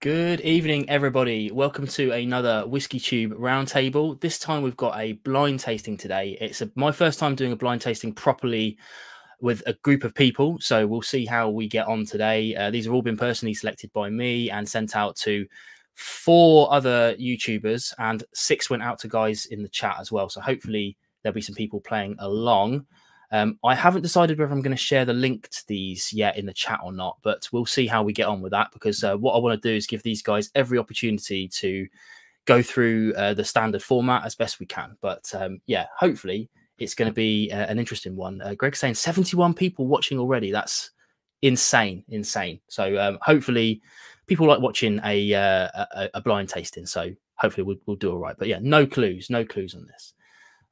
Good evening, everybody. Welcome to another WhiskyTube Roundtable. This time we've got a blind tasting today. It's a, my first time doing a blind tasting properly with a group of people. So we'll see how we get on today. Uh, these have all been personally selected by me and sent out to four other YouTubers, and six went out to guys in the chat as well. So hopefully there'll be some people playing along. Um, I haven't decided whether I'm going to share the link to these yet in the chat or not, but we'll see how we get on with that because uh, what I want to do is give these guys every opportunity to go through uh, the standard format as best we can. But um, yeah, hopefully it's going to be uh, an interesting one. Uh, Greg's saying 71 people watching already. That's insane, insane. So um, hopefully people like watching a, uh, a, a blind tasting. So hopefully we'll, we'll do all right. But yeah, no clues, no clues on this.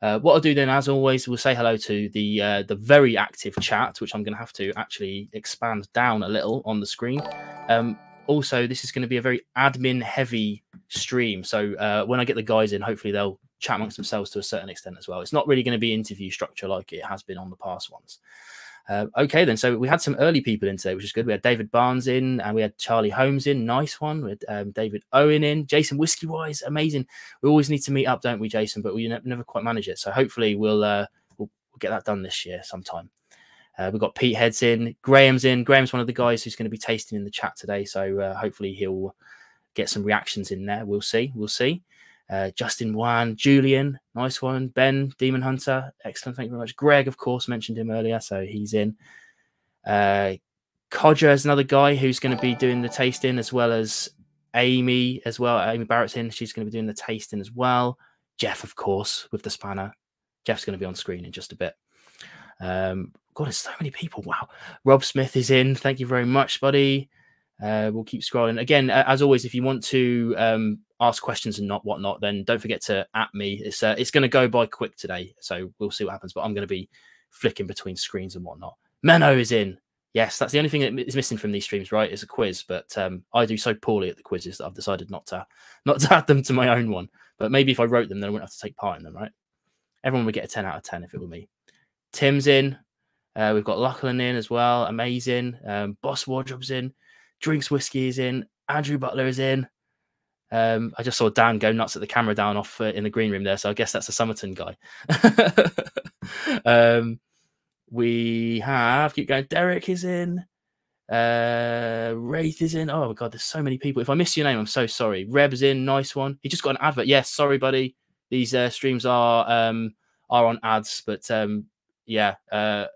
Uh, what I'll do then, as always, we'll say hello to the uh, the very active chat, which I'm going to have to actually expand down a little on the screen. Um, also, this is going to be a very admin heavy stream. So uh, when I get the guys in, hopefully they'll chat amongst themselves to a certain extent as well. It's not really going to be interview structure like it has been on the past ones. Uh, okay, then. So we had some early people in today, which is good. We had David Barnes in, and we had Charlie Holmes in. Nice one. Had um, David Owen in. Jason Whiskey Wise, amazing. We always need to meet up, don't we, Jason? But we ne- never quite manage it. So hopefully we'll, uh, we'll, we'll get that done this year sometime. Uh, we've got Pete Heads in. Graham's in. Graham's one of the guys who's going to be tasting in the chat today. So uh, hopefully he'll get some reactions in there. We'll see. We'll see. Uh, Justin Wan, Julian, nice one. Ben, Demon Hunter, excellent. Thank you very much. Greg, of course, mentioned him earlier, so he's in. Uh, Codger is another guy who's going to be doing the tasting as well as Amy as well. Amy Barrett's in. She's going to be doing the tasting as well. Jeff, of course, with the spanner. Jeff's going to be on screen in just a bit. Um, God, there's so many people. Wow. Rob Smith is in. Thank you very much, buddy. Uh, we'll keep scrolling. Again, as always, if you want to um, ask questions and not whatnot, then don't forget to at me. It's uh, it's going to go by quick today, so we'll see what happens. But I'm going to be flicking between screens and whatnot. Menno is in. Yes, that's the only thing that is missing from these streams, right? Is a quiz, but um, I do so poorly at the quizzes that I've decided not to not to add them to my own one. But maybe if I wrote them, then I wouldn't have to take part in them, right? Everyone would get a 10 out of 10 if it were me. Tim's in. Uh, we've got Lachlan in as well. Amazing. Um, Boss Wardrobe's in. Drinks Whiskey is in. Andrew Butler is in. Um, I just saw Dan go nuts at the camera down off uh, in the green room there, so I guess that's a Summerton guy. um, we have keep going. Derek is in. Uh, Wraith is in. Oh my god, there's so many people. If I miss your name, I'm so sorry. Reb's in. Nice one. He just got an advert. Yes, sorry, buddy. These uh, streams are um are on ads, but um yeah. Uh,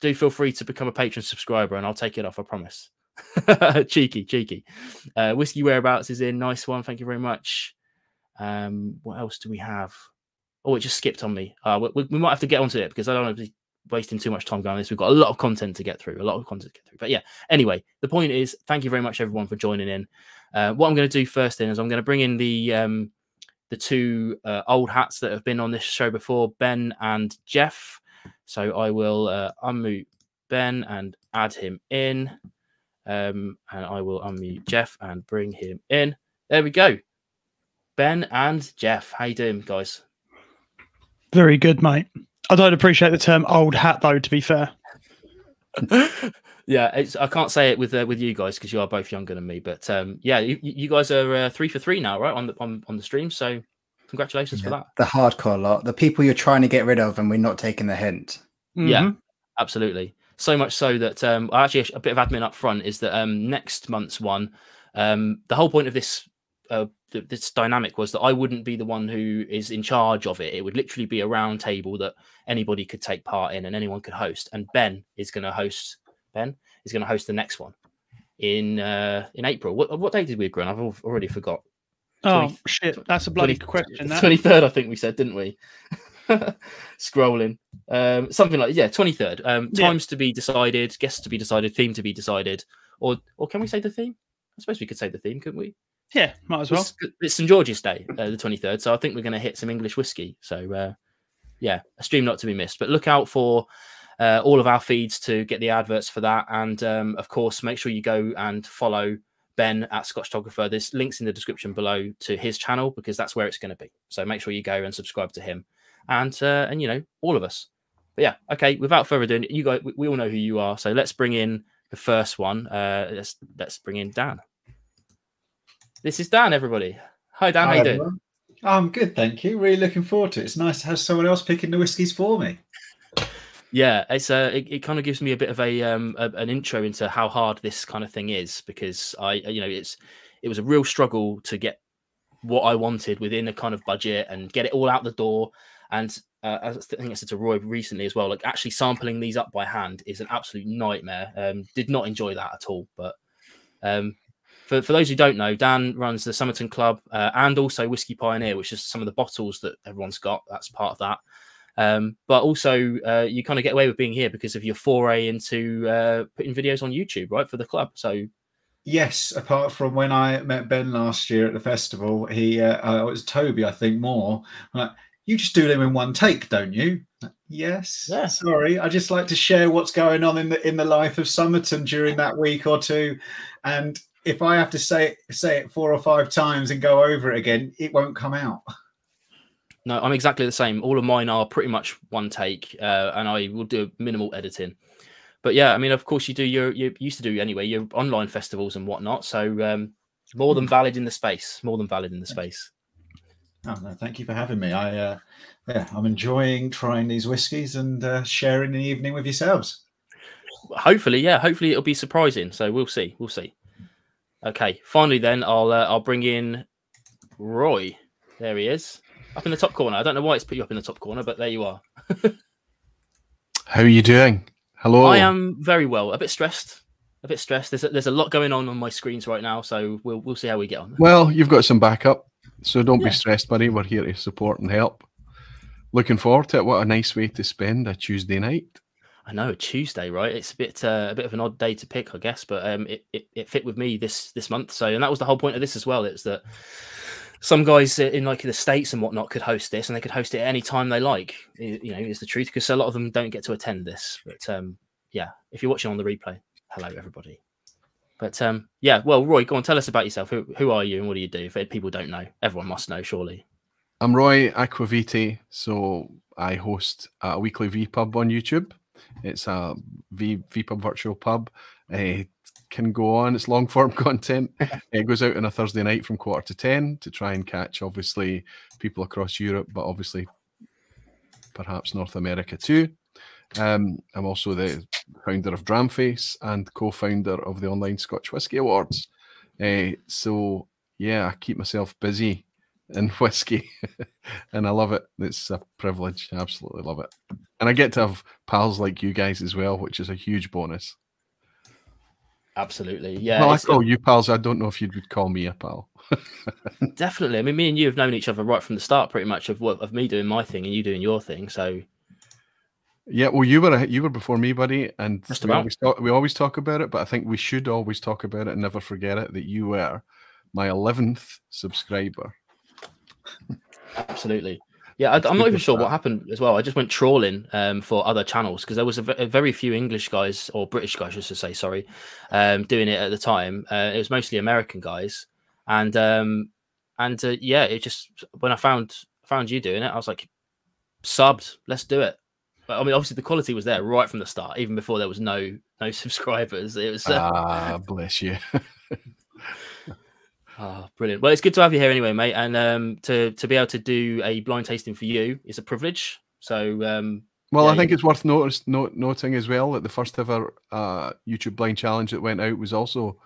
do feel free to become a patron subscriber, and I'll take it off. I promise. cheeky, cheeky. Uh, Whiskey Whereabouts is in. Nice one. Thank you very much. Um, what else do we have? Oh, it just skipped on me. Uh, we, we might have to get onto it because I don't want to be wasting too much time going on this. We've got a lot of content to get through, a lot of content to get through. But yeah, anyway, the point is, thank you very much, everyone, for joining in. Uh, what I'm going to do first then is I'm going to bring in the um, the two uh, old hats that have been on this show before, Ben and Jeff. So I will uh, unmute Ben and add him in. Um, and I will unmute Jeff and bring him in. There we go. Ben and Jeff, how you doing, guys? Very good, mate. I don't appreciate the term "old hat," though. To be fair. yeah, it's, I can't say it with uh, with you guys because you are both younger than me. But um, yeah, you, you guys are uh, three for three now, right on the on, on the stream. So congratulations yeah, for that. The hardcore lot, the people you're trying to get rid of, and we're not taking the hint. Mm-hmm. Yeah, absolutely. So much so that um, actually a bit of admin up front is that um, next month's one, um, the whole point of this uh, this dynamic was that I wouldn't be the one who is in charge of it. It would literally be a round table that anybody could take part in and anyone could host. And Ben is going to host. Ben is going to host the next one in uh, in April. What what date did we agree on? I've already forgot. Oh 20, shit, that's a bloody 20, question. Twenty third, I think we said, didn't we? scrolling. Um, something like yeah, twenty third. Um, times yeah. to be decided, guests to be decided, theme to be decided, or or can we say the theme? I suppose we could say the theme, couldn't we? Yeah, might as well. It's, it's St George's Day, uh, the twenty third, so I think we're going to hit some English whiskey. So uh, yeah, a stream not to be missed. But look out for uh, all of our feeds to get the adverts for that, and um, of course, make sure you go and follow Ben at Scotchtographer. There's links in the description below to his channel because that's where it's going to be. So make sure you go and subscribe to him and uh, and you know all of us. But yeah, okay. Without further ado, you guys, we, we all know who you are. So let's bring in the first one. Uh, let's let's bring in Dan. This is Dan, everybody. Hi, Dan. Hi, how you doing? I'm good, thank you. Really looking forward to it. It's nice to have someone else picking the whiskies for me. Yeah, it's uh, it, it kind of gives me a bit of a um a, an intro into how hard this kind of thing is because I you know it's it was a real struggle to get what I wanted within a kind of budget and get it all out the door. And uh, I think I said to Roy recently as well, like actually sampling these up by hand is an absolute nightmare. Um, did not enjoy that at all. But um, for, for those who don't know, Dan runs the Summerton Club uh, and also Whiskey Pioneer, which is some of the bottles that everyone's got. That's part of that. Um, but also, uh, you kind of get away with being here because of your foray into uh, putting videos on YouTube, right, for the club. So Yes, apart from when I met Ben last year at the festival, he uh, uh, it was Toby, I think more. Like, you just do them in one take, don't you? Yes. Yeah. Sorry, I just like to share what's going on in the in the life of Summerton during that week or two, and if I have to say say it four or five times and go over it again, it won't come out. No, I'm exactly the same. All of mine are pretty much one take, uh, and I will do minimal editing. But yeah, I mean, of course, you do your you used to do anyway your online festivals and whatnot. So um, more than valid in the space. More than valid in the space. Oh no, thank you for having me. I uh, yeah, I'm enjoying trying these whiskies and uh, sharing the evening with yourselves. Hopefully, yeah. Hopefully, it'll be surprising. So we'll see. We'll see. Okay. Finally, then I'll uh, I'll bring in Roy. There he is, up in the top corner. I don't know why it's put you up in the top corner, but there you are. How are you doing? Hello. I am very well. A bit stressed. A bit stressed. There's a, there's a lot going on on my screens right now, so we'll we'll see how we get on. Well, you've got some backup, so don't Yeah. be stressed, buddy. We're here to support and help. Looking forward to it. What a nice way to spend a Tuesday night. I know Tuesday, right? It's a bit uh, a bit of an odd day to pick, I guess, but um, it, it it fit with me this this month. So, and that was the whole point of this as well. It's that some guys in like the states and whatnot could host this, and they could host it at any time they like. You know, is the truth because a lot of them don't get to attend this. But um, yeah, if you're watching on the replay, hello everybody. But um, yeah, well, Roy, go on, tell us about yourself. Who who are you and what do you do? If people don't know, everyone must know, surely. I'm Roy Aqvavitae. so I host a weekly VPub on YouTube. It's a v, VPub virtual pub. It can go on. It's long form content. it goes out on a Thursday night from quarter to ten to try and catch obviously people across Europe, but obviously perhaps North America too. Um, I'm also the founder of Dramface and co-founder of the online Scotch Whisky Awards. Uh, so yeah, I keep myself busy in whiskey, and I love it. It's a privilege. I absolutely love it, and I get to have pals like you guys as well, which is a huge bonus. Absolutely, yeah. well, I call you pals. I don't know if you would call me a pal. Definitely. I mean, me and you have known each other right from the start, pretty much of what of me doing my thing and you doing your thing. So Yeah, well, you were you were before me, buddy, and we always, talk, we always talk about it. But I think we should always talk about it and never forget it that you were my eleventh subscriber. absolutely, yeah. I, I'm not even sure that. what happened as well. I just went trawling um, for other channels because there was a, a very few English guys or British guys, I should say, sorry, um, doing it at the time. Uh, it was mostly American guys, and um, and uh, yeah, it just when I found found you doing it, I was like, subbed, let's do it. But I mean, obviously the quality was there right from the start, even before there was no no subscribers. It was uh, Ah, bless you. Oh, brilliant. Well, it's good to have you here anyway, mate. And um, to to be able to do a blind tasting for you is a privilege. So um, Well, Yeah, I think you- it's worth notice, note, noting as well that the first ever uh, YouTube blind challenge that went out was also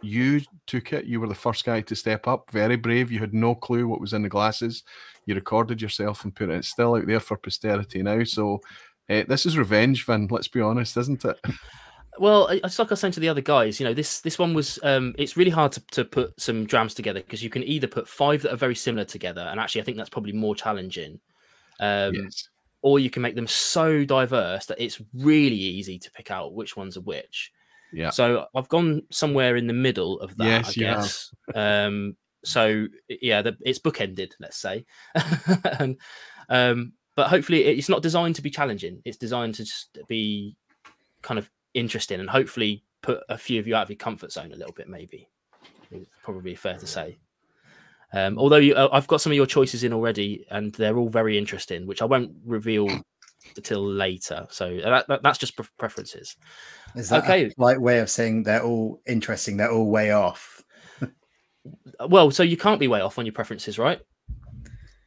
you took it. You were the first guy to step up. Very brave. You had no clue what was in the glasses. You recorded yourself and put it. It's still out there for posterity now. So uh, this is revenge, Vin. Let's be honest, isn't it? well, it's like I was saying to the other guys. You know, this this one was. Um, it's really hard to, to put some drams together because you can either put five that are very similar together, and actually, I think that's probably more challenging. Um, yes. Or you can make them so diverse that it's really easy to pick out which ones are which. Yeah. So I've gone somewhere in the middle of that, Yes, I guess. um, so yeah, the, it's bookended, let's say. and, um, but hopefully, it's not designed to be challenging. It's designed to just be kind of interesting and hopefully put a few of you out of your comfort zone a little bit. Maybe, It's probably fair to say. Um, although you, uh, I've got some of your choices in already, and they're all very interesting, which I won't reveal until later. So that, that, that's just pre- preferences. Is that Okay. a polite way of saying they're all interesting? They're all way off. Well, so you can't be way off on your preferences, right?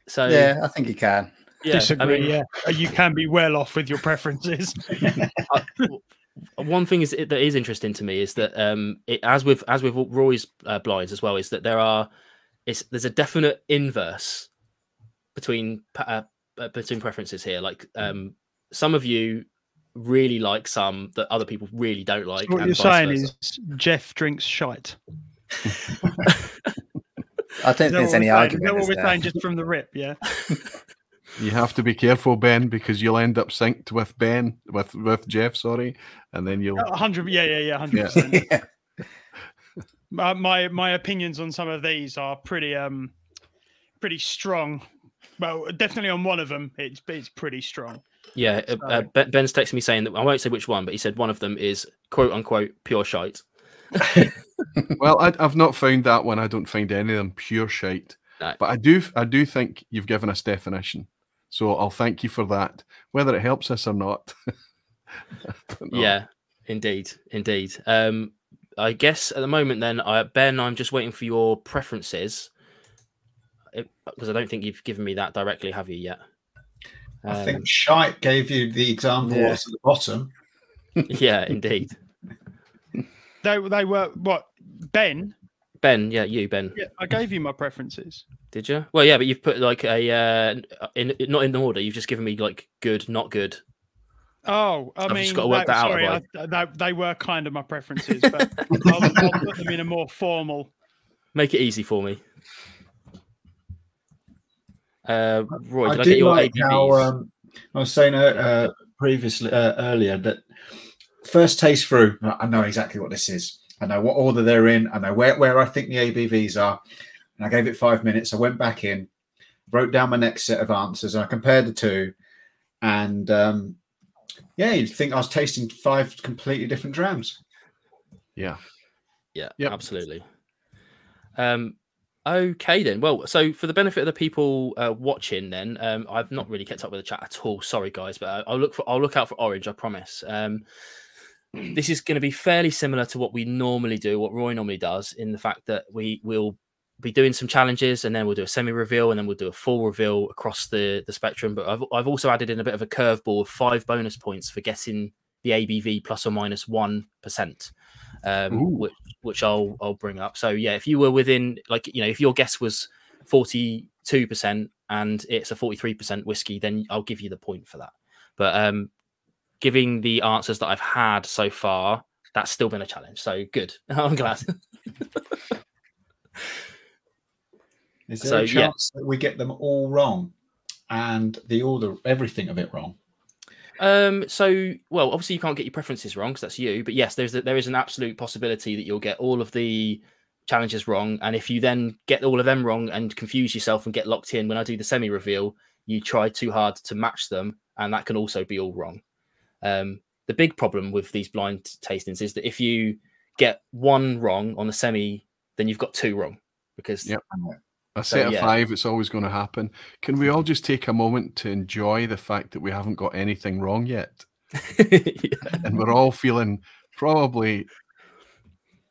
So Yeah, I think you can. yeah, Disagree. I mean, yeah, Uh, you can be well off with your preferences. I- w- one thing is that is interesting to me is that um, it, as with as with Roy's uh, blinds as well, is that there are it's there's a definite inverse between uh, uh, between preferences here. Like um, some of you really like some that other people really don't like. what and you're vice saying versa. is Jeff drinks shite. I don't think there's any we're saying? Is that argument. what is we're there? saying just from the rip? Yeah. You have to be careful, Ben, because you'll end up synced with Ben, with with Jeff, sorry, and then you'll. A hundred. Yeah, yeah, yeah. Hundred Yeah. percent. Yeah. My, my my opinions on some of these are pretty um pretty strong. Well, definitely on one of them, it's it's pretty strong. Yeah, uh, uh, Ben's texting me saying that I won't say which one, but he said one of them is quote unquote pure shite. Well, I, I've not found that one. I don't find any of them pure shite. No. But I do, I do think you've given us definition. So I'll thank you for that. Whether it helps us or not. I don't know. Yeah, indeed, indeed. Um, I guess at the moment, then, I, Ben, I'm just waiting for your preferences because I don't think you've given me that directly, have you yet? I Um, think Shite gave you the example Yeah. at the bottom. yeah, indeed. They they were what Ben? Ben, yeah, you, Ben, Yeah, I gave you my preferences. did you? Well, yeah, but you've put like a uh, in not in the order. You've just given me like good, not good. Oh, I I've mean, just gotta work no, that sorry, have I, they, they were kind of my preferences, but I'll, I'll put them in a more formal. Make it easy for me. Uh, Roy, I did I, do get your like ABVs? how um, I was saying uh, uh, previously uh, earlier that first taste through, I I know exactly what this is. I know what order they're in. I know where, where I think the ABVs are. And I gave it five minutes. I went back in, wrote down my next set of answers, and I compared the two. And um, yeah, you'd think I was tasting five completely different drams. Yeah. Yeah, Yep. absolutely. Um, okay then. Well, so for the benefit of the people uh, watching, then um, I've not really kept up with the chat at all. Sorry, guys, but I- I'll look for I'll look out for Orange. I promise. Um, this is going to be fairly similar to what we normally do, what Roy normally does, in the fact that we will be doing some challenges and then we'll do a semi reveal and then we'll do a full reveal across the the spectrum. But I've I've also added in a bit of a curveball of five bonus points for getting the ABV plus or minus one percent, um, which which I'll I'll bring up. So yeah, if you were within like you know if your guess was forty two percent and it's a forty three percent whiskey, then I'll give you the point for that. But um, giving the answers that I've had so far, that's still been a challenge. So good. I'm glad. Is there So, a yeah. chance that we get them all wrong and the order, everything of it wrong? Um, so well, obviously you can't get your preferences wrong because that's you. But yes, there's a, there is an absolute possibility that you'll get all of the challenges wrong, and if you then get all of them wrong and confuse yourself and get locked in, when I do the semi reveal, you try too hard to match them, and that can also be all wrong. Um, the big problem with these blind tastings is that if you get one wrong on the semi, then you've got two wrong because Yep. A So, set of yeah. five, it's always going to happen. Can we all just take a moment to enjoy the fact that we haven't got anything wrong yet? And we're all feeling probably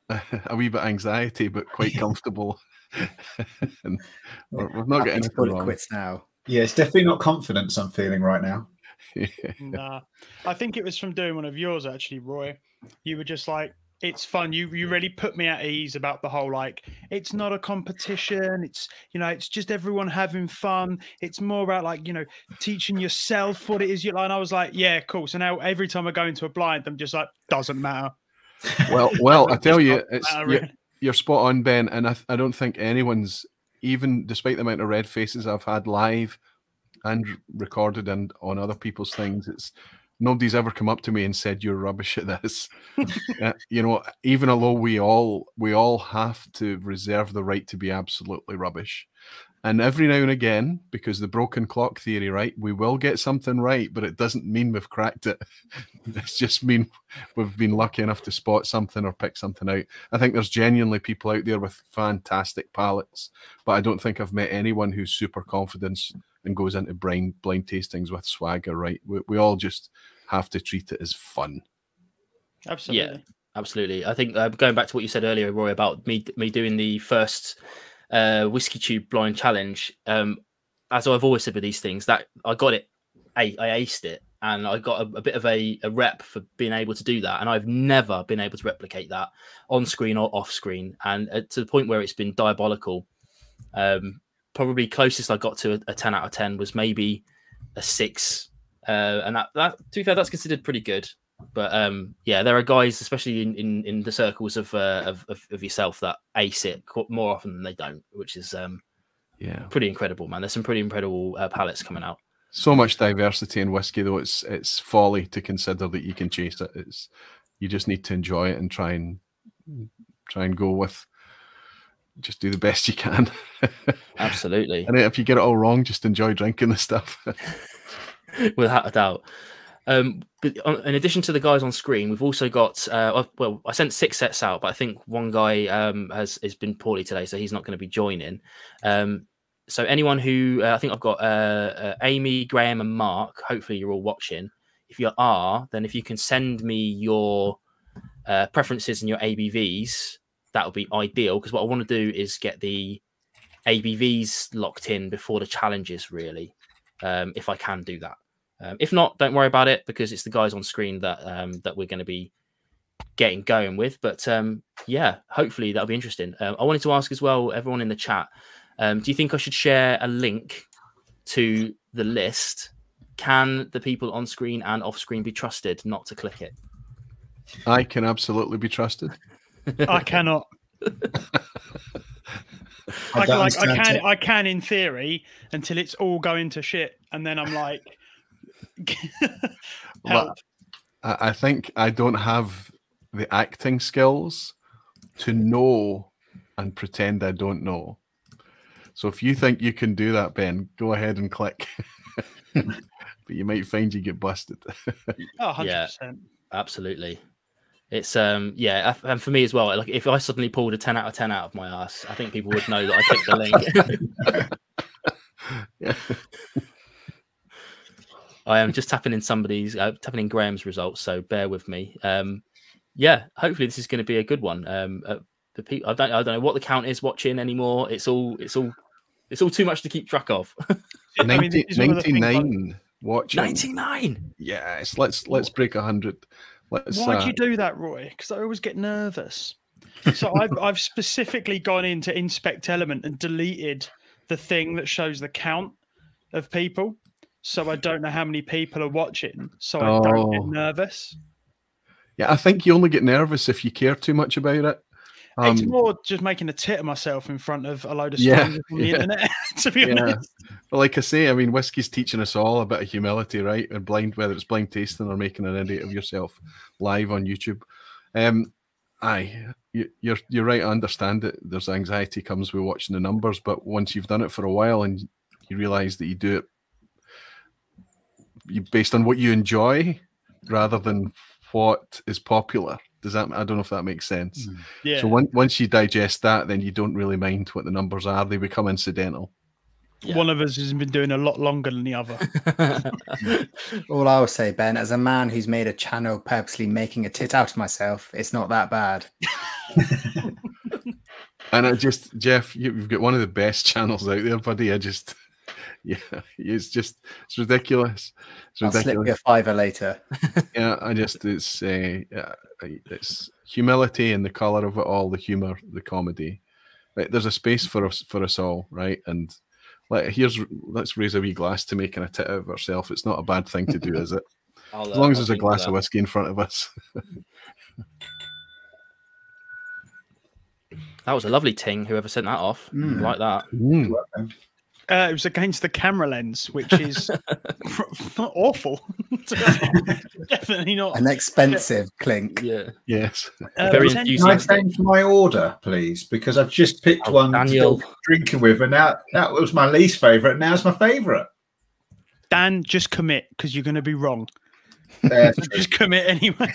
a wee bit anxiety, but quite comfortable. and we're, we've not got Happy to anything call it wrong. quits now. Yeah, it's definitely not confidence I'm feeling right now. Nah, I think it was from doing one of yours actually, Roy. You were just like, it's fun. You you really put me at ease about the whole like, it's not a competition. It's you know, it's just everyone having fun. It's more about like you know, teaching yourself what it is you like. And I was like, yeah, cool. So now every time I go into a blind, I'm just like, doesn't matter. well, well, I tell you, it's you're, you're spot on, Ben. And I, I don't think anyone's, even despite the amount of red faces I've had live and recorded and on other people's things, it's nobody's ever come up to me and said you're rubbish at this. Uh, you know, even although we all we all have to reserve the right to be absolutely rubbish. And every now and again, because the broken clock theory, right, we will get something right, but it doesn't mean we've cracked it. it's just mean we've been lucky enough to spot something or pick something out. I think there's genuinely people out there with fantastic palates, but I don't think I've met anyone who's super confident and goes into blind blind tastings with swagger. Right? We, we all just have to treat it as fun. Absolutely. Yeah, absolutely. I think uh, going back to what you said earlier, Roy, about me me doing the first uh, whiskey tube blind challenge. Um, as I've always said with these things, that I got it, I, I aced it, and I got a, a bit of a, a rep for being able to do that. And I've never been able to replicate that on screen or off screen, and uh, to the point where it's been diabolical. Um, probably closest I got to a, a ten out of ten was maybe a six, uh, and that that to be fair, that's considered pretty good. But um, yeah, there are guys, especially in, in, in the circles of, uh, of, of of yourself, that ace it more often than they don't, which is um, Yeah. pretty incredible, man. There's some pretty incredible uh, palates coming out. So much diversity in whiskey, though it's it's folly to consider that you can chase it. It's you just need to enjoy it and try and try and go with just do the best you can. Absolutely, and if you get it all wrong, just enjoy drinking the stuff. without a doubt. Um, but on, in addition to the guys on screen, we've also got. Uh, well, I sent six sets out, but I think one guy um, has has been poorly today, so he's not going to be joining. Um, so anyone who uh, I think I've got uh, uh, Amy, Graham, and Mark. Hopefully, you're all watching. If you are, then if you can send me your uh, preferences and your ABVs, that would be ideal. Because what I want to do is get the ABVs locked in before the challenges, really, um, if I can do that. Um, if not, don't worry about it because it's the guys on screen that um, that we're going to be getting going with. But um, yeah, hopefully that'll be interesting. Um, I wanted to ask as well, everyone in the chat, um, do you think I should share a link to the list? Can the people on screen and off screen be trusted not to click it? I can absolutely be trusted. I cannot. I, don't like, I can, it. I can in theory until it's all going to shit, and then I'm like, help. I, I think I don't have the acting skills to know and pretend I don't know. So if you think you can do that, Ben, go ahead and click. but you might find you get busted. Oh, 100 Yeah. percent. Absolutely. It's um yeah, and for me as well. Like if I suddenly pulled a ten out of ten out of my ass, I think people would know that I clicked the link. I am just tapping in somebody's uh, tapping in Graham's results, so bear with me. Um, yeah, hopefully this is going to be a good one. Um, uh, the people I don't I don't know what the count is watching anymore. It's all it's all it's all too much to keep track of. 99 watching 99 yes let's let's break 100 Let's, Why do uh, you do that, Roy? Because I always get nervous. So I've, I've specifically gone into inspect element and deleted the thing that shows the count of people. So I don't know how many people are watching. So I oh. don't get oh. nervous. Yeah, I think you only get nervous if you care too much about it it's Um, more just making a tit of myself in front of a load of Yeah, strangers on the yeah. internet. To be Yeah. honest, But like I say, I mean, whiskey's teaching us all a bit of humility, right? And blind, whether it's blind tasting or making an idiot of yourself live on YouTube. Um, aye, you, you're you're right. I understand it. There's anxiety comes with watching the numbers, but once you've done it for a while and you realise that you do it you, based on what you enjoy rather than what is popular. Does that? I don't know if that makes sense. Hmm. yeah. So when, once you digest that, then you don't really mind what the numbers are. They become incidental. Yeah. One of us has been doing a lot longer than the other. All I will say, Ben, as a man who's made a channel purposely making a tit out of myself, it's not that bad. And I just, Jeff, you- you've got one of the best channels out there, buddy. I just, yeah, it's just, it's ridiculous. It's I'll slip ridiculous. you a fiver later. Yeah, I just, it's, uh, yeah, it's humility and the color of it all, the humor, the comedy. Right, there's a space for us, for us all, right? And like, here's, let's raise a wee glass to making a tit out of ourselves. It's not a bad thing to do, is it? I'll, As uh, long as I'll there's a glass of whiskey in front of us. That was a lovely ting. Whoever sent that off, Mm. like that. Mm. Uh, it was against the camera lens, which is awful. Definitely not. An expensive clink. Yeah. Yes. Uh, very Can I enthusiastic. change my order, please? Because I've just picked Oh, one Daniel. to go drinking with, and now that was my least favorite. Now it's my favorite. Dan, just commit because you're going to be wrong. Just commit anyway.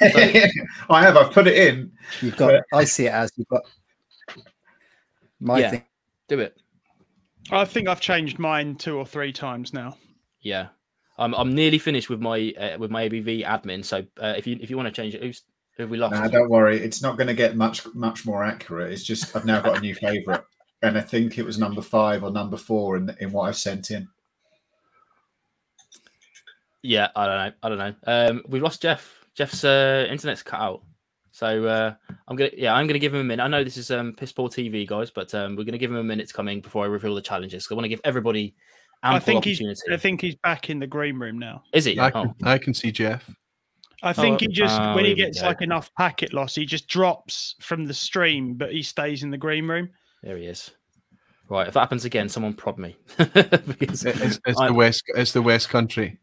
I have. I've put it in. You've got. I see it as you've got. My Yeah. thing. Do it. I think I've changed mine two or three times now. Yeah. I'm I'm nearly finished with my uh, with my ABV admin. So uh, if you if you want to change it, who's Who have we lost? Nah, don't worry. It's not going to get much much more accurate. It's just I've now got a new favourite, and I think it was number five or number four in in what I've sent in. Yeah, I don't know. I don't know. Um, we've lost Jeff. Jeff's uh, internet's cut out. So uh, I'm gonna, yeah, I'm gonna give him a minute. I know this is um, piss poor TV, guys, but um, we're gonna give him a minute to come in before I reveal the challenges. 'cause I want to give everybody ample I think he's. opportunity. I think he's back in the green room now. Is he? I Oh, can, I can see Jeff. I think Oh, he just oh, when he gets like enough packet loss, he just drops from the stream, but he stays in the green room. there he is. Right, if that happens again, someone prod me. Because It's, it's I- the west. It's the West Country.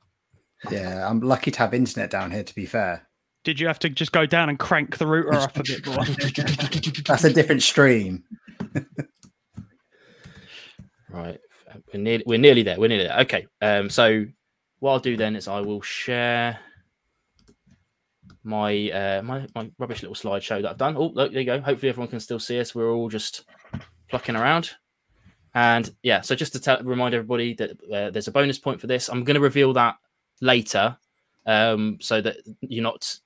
Yeah, I'm lucky to have internet down here. To be fair, Did you have to just go down and crank the router up a bit more? that's a different stream. Right, we're nearly we're nearly there. We're nearly there. Okay. Um. So what I'll do then is I will share my uh my my rubbish little slideshow that I've done. Oh, look, there you go. Hopefully everyone can still see us. We're all just plucking around. And yeah, so just to tell, remind everybody that uh, there's a bonus point for this. I'm going to reveal that later, um, so that you're not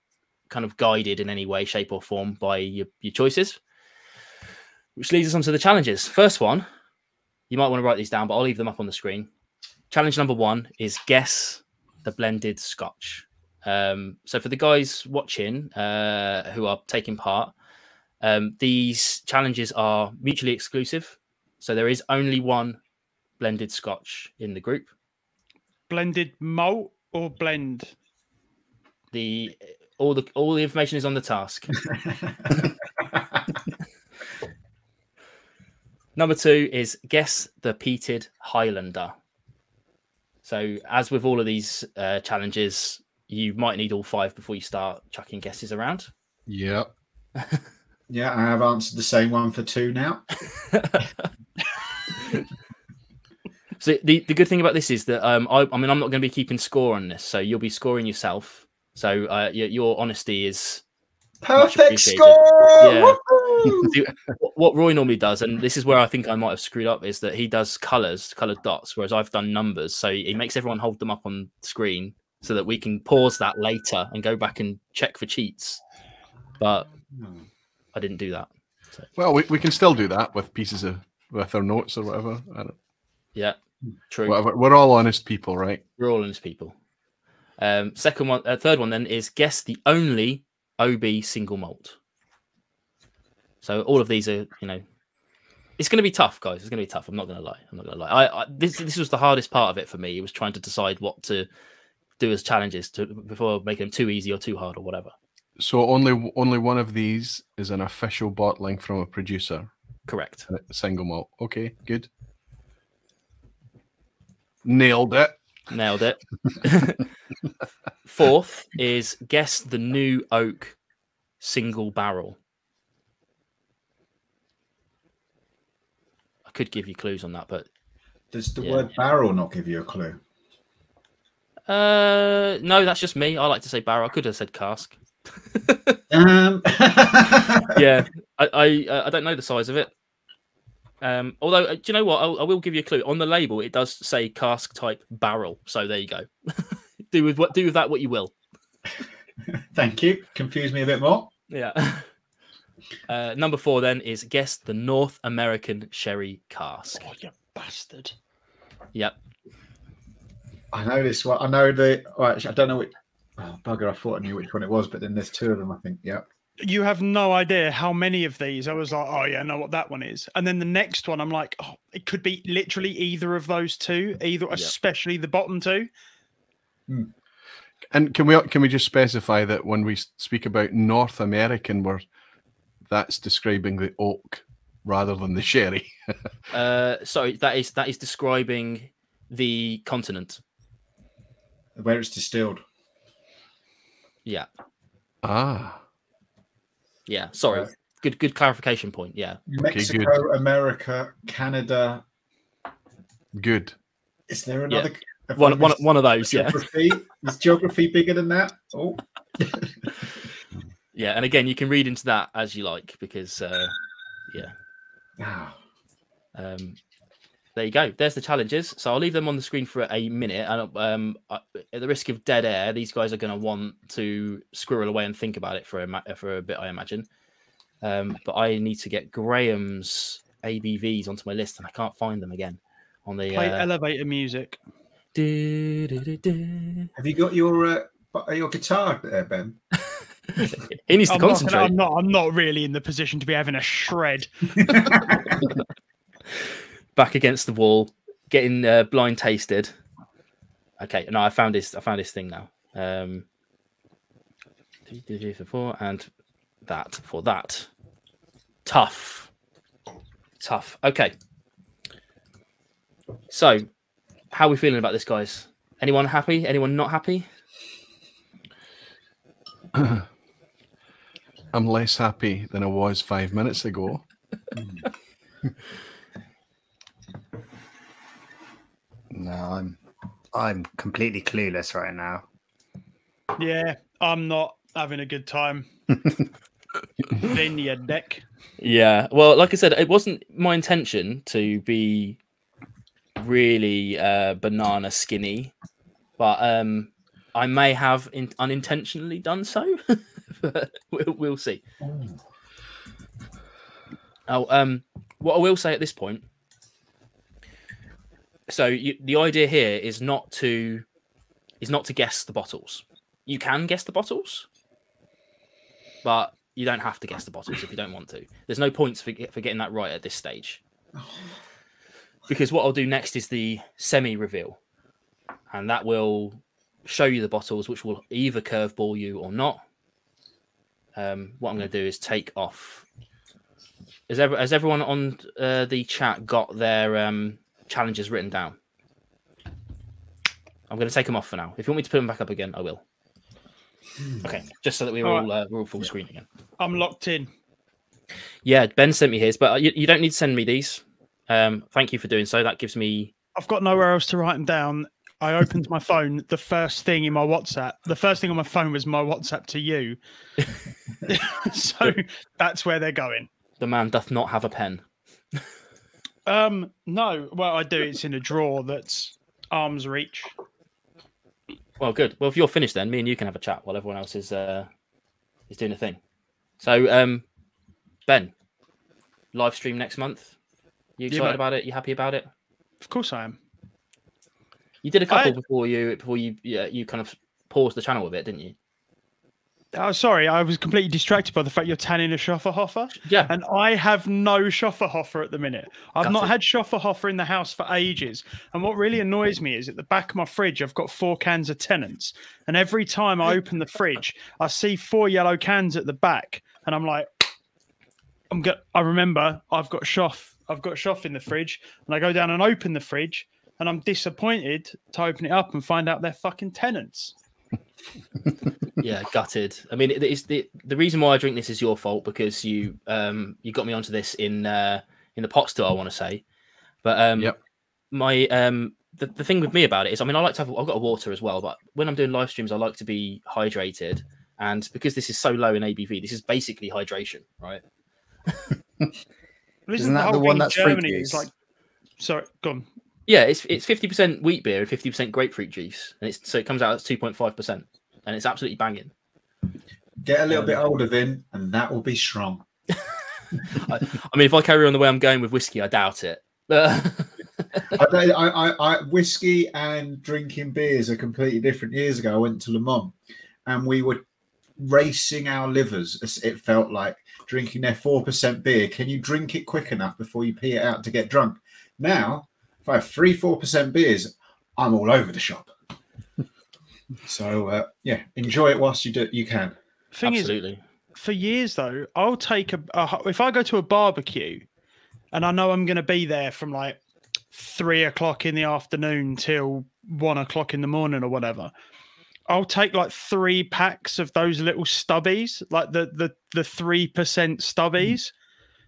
kind of guided in any way, shape, or form by your, your choices. Which leads us on to the challenges. First one, you might want to write these down, but I'll leave them up on the screen. Challenge number one is guess the blended scotch. Um, so for the guys watching uh, who are taking part, um, these challenges are mutually exclusive. So there is only one blended scotch in the group. Blended malt or blend? The all the all the information is on the task. Number two is guess the peated Highlander. So, as with all of these uh, challenges, you might need all five before you start chucking guesses around. Yep. yeah, I have answered the same one for two now. so, the, the good thing about this is that um, I, I mean, I'm not going to be keeping score on this, so you'll be scoring yourself. So, uh, your, your honesty is Perfect score! Yeah. What- what Roy normally does, and this is where I think I might have screwed up, is that he does colors, colored dots, whereas I've done numbers. So he makes everyone hold them up on screen so that we can pause that later and go back and check for cheats. But I didn't do that. Well, we, we can still do that with pieces of with our notes or whatever. I don't, Yeah, true. whatever. We're all honest people, right? We're all honest people. Um, second one, uh, third one then is guess the only OB single malt. So all of these are, you know, it's going to be tough, guys. It's going to be tough. I'm not going to lie. I'm not going to lie. I, I this this was the hardest part of it for me. It was trying to decide what to do as challenges to before making them too easy or too hard or whatever. So only only one of these is an official bottling from a producer, Correct. single malt. Okay, good. Nailed it. Nailed it. Fourth is guess the new oak single barrel. I could give you clues on that, but Does the Yeah. word barrel not give you a clue? uh, no, that's just me. I like to say barrel. I could have said cask. Um, yeah, I I, uh, I don't know the size of it. Um, although, uh, do you know what? I'll, I will give you a clue. On the label, it does say cask type barrel. So there you go. do with what do with that what you will. Thank you. Confuse me a bit more. Yeah. Uh, number four then is guess the North American sherry cask. Oh, you bastard! Yep. I know this one. I know the. Well, actually, I don't know which. Oh, bugger! I thought I knew which one it was, but then there's two of them. I think. Yeah. You have no idea how many of these. I was like, oh yeah, I know what that one is. And then the next one, I'm like, oh, it could be literally either of those two, either especially the bottom two. And can we can we just specify that when we speak about North American, we're that's describing the oak rather than the sherry. Uh, sorry, that is that is describing the continent. Where it's distilled. Yeah. Ah, Yeah. Sorry. Right. Good. Good clarification point. Yeah. Mexico, America, Canada. good. Is there another? have I One one of those. Yeah. Geography. Is geography bigger than that? Oh, Yeah. And again, you can read into that as you like because uh, yeah. ah. Um, there you go. There's the challenges. So I'll leave them on the screen for a minute. And um, at the risk of dead air, these guys are going to want to squirrel away and think about it for a ma- for a bit, I imagine. Um, but I need to get Graham's ABVs onto my list, and I can't find them again on the. Play Uh, elevator music. du-du-du-du. Have you got your uh, your guitar there, Ben? He needs to I'm not, concentrate. I'm not. I'm not really in the position to be having a shred. back against the wall, getting uh, blind tasted. Okay, no, I found this. I found his thing now. Um, two, two, three, four, four, and that for that. Tough, tough. Okay. So, how are we feeling about this, guys? Anyone happy? Anyone not happy? I'm less happy than I was five minutes ago. No, I'm I'm completely clueless right now. Yeah, I'm not having a good time. Vineyard deck. Yeah. Well, like I said, it wasn't my intention to be really uh, banana skinny, but um, I may have in- unintentionally done so. but we'll, we'll see. Oh, um, what I will say at this point. So you, the idea here is not to is not to guess the bottles. You can guess the bottles, but you don't have to guess the bottles if you don't want to. There's no points for, for getting that right at this stage. Because what I'll do next is the semi reveal, and that will show you the bottles, which will either curveball you or not. Um, what I'm going to do is take off. Has, ever, has everyone on uh, the chat got their um, challenges written down? I'm going to take them off for now. If you want me to put them back up again, I will. Okay, just so that we're All all uh, we're all full screen again. I'm locked in. Yeah, Ben sent me his, but you, you don't need to send me these. Um, thank you for doing so. That gives me I've got nowhere else to write them down. I opened my phone. The first thing in my WhatsApp, the first thing on my phone was my WhatsApp to you. so that's where they're going. the man doth not have a pen. Um, no, well, I do. It's in a drawer that's arm's reach. Well, good. Well, if you're finished, then me and you can have a chat while everyone else is uh, is doing a thing. So, um, Ben, live stream next month. You excited mate. about it? You happy about it? Of course, I am. You did a couple I- before you before you yeah, you kind of paused the channel a bit, didn't you? Oh, sorry, I was completely distracted by the fact you're tanning a Schofferhofer, Yeah. and I have no Schofferhofer at the minute. I've not Gutted. had Schofferhofer in the house for ages, and what really annoys me is at the back of my fridge, I've got four cans of Tennent's, and every time I open the fridge, I see four yellow cans at the back, and I'm like, I'm go- I remember I've got Schoff, I've got Schoff in the fridge, and I go down and open the fridge, and I'm disappointed to open it up and find out they're fucking Tennent's. Yeah, gutted. I mean, it- it's the the reason why I drink this is your fault because you um you got me onto this in uh in the pot still. I want to say, but um Yep. my um the, the thing with me about it is, I mean, I like to have I've got a water as well, but when I'm doing live streams, I like to be hydrated, and because this is so low in ABV, this is basically hydration, right? Well, Isn't that whole the one that's in fruit Germany is like, sorry, gone. Yeah, it's it's fifty percent wheat beer and fifty percent grapefruit juice, and it's so it comes out as two point five percent, and it's absolutely banging. Get a little bit um, older, Vin, and that will be strong. I, I mean, if I carry on the way I'm going with whiskey, I doubt it. I, don't- I, I, I, whiskey and drinking beers are completely different. Years ago, I went to Le Mans, and we were racing our livers. as It felt like drinking their four percent beer. Can you drink it quick enough before you pee it out to get drunk? Now, if I have three four percent beers, I'm all over the shop. so uh, yeah, enjoy it whilst you do. You can. Thing is, absolutely. for years though, I'll take a, a if I go to a barbecue, and I know I'm going to be there from like three o'clock in the afternoon till one o'clock in the morning or whatever. I'll take like three packs of those little stubbies, like the the the three percent stubbies,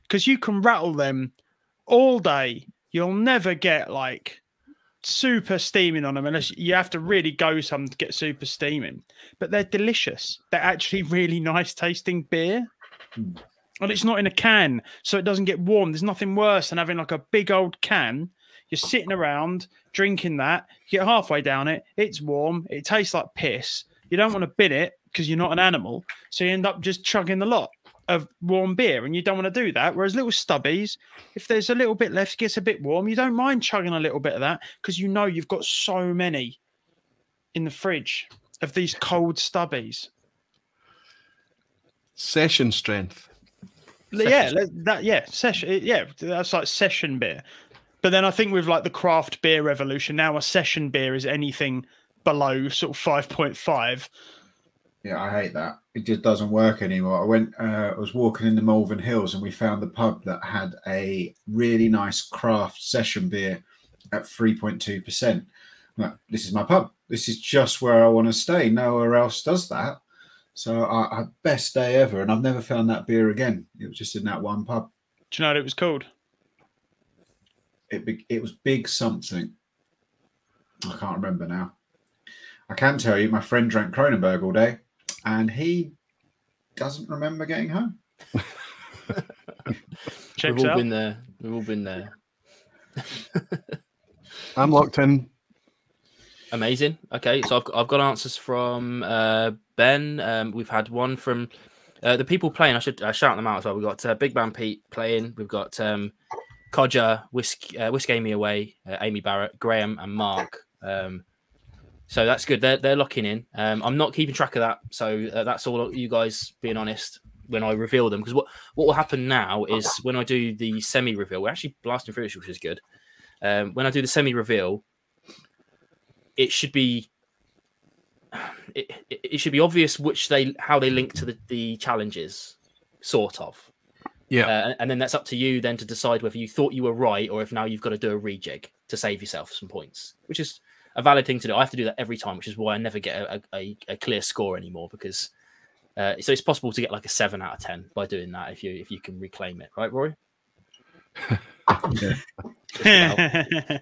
because you can rattle them all day. You'll never get like super steaming on them unless you have to really go some to get super steaming. But they're delicious. They're actually really nice tasting beer. Hmm. And it's not in a can, so it doesn't get warm. There's nothing worse than having like a big old can. You're sitting around drinking that. You get halfway down it. It's warm. It tastes like piss. You don't want to bin it because you're not an animal. So you end up just chugging the lot of warm beer, and you don't want to do that. Whereas little stubbies, if there's a little bit left, gets a bit warm, you don't mind chugging a little bit of that because you know you've got so many in the fridge of these cold stubbies. Session strength. yeah, let- that yeah, session yeah, that's like session beer. But then I think with like the craft beer revolution, now a session beer is anything below sort of five point five. Yeah, I hate that. It just doesn't work anymore. I went, uh, I was walking in the Malvern Hills and we found the pub that had a really nice craft session beer at 3.2%. Like, this is my pub. This is just where I want to stay. Nowhere else does that. So I, I best day ever. And I've never found that beer again. It was just in that one pub. Do you know what it was called? It, be- it was big something. I can't remember now. I can tell you, my friend drank Kronenbourg all day and he doesn't remember getting home. Checks We've all out. been there. We've all been there. I'm locked in. Amazing. Okay, so I've got, I've got answers from uh, Ben. Um, we've had one from uh, the people playing. I should uh, shout them out as well. We've got uh, Big Bang Pete playing. We've got um, Codger, Whisk, uh, Whisk Amy away, uh, Amy Barrett, Graham, and Mark. Um, so that's good. They're they're locking in. Um, I'm not keeping track of that, so uh, that's all you guys being honest when I reveal them. Because what what will happen now is when I do the semi reveal, we're actually blasting through this, which is good. Um, when I do the semi reveal, it should be it, it should be obvious which they how they link to the, the challenges, sort of. Yeah. Uh, and then that's up to you then to decide whether you thought you were right or if now you've got to do a rejig to save yourself some points, which is a valid thing to do. I have to do that every time, which is why I never get a, a, a clear score anymore because uh, so it's possible to get like a seven out of ten by doing that if you if you can reclaim it, right, Rory? yeah.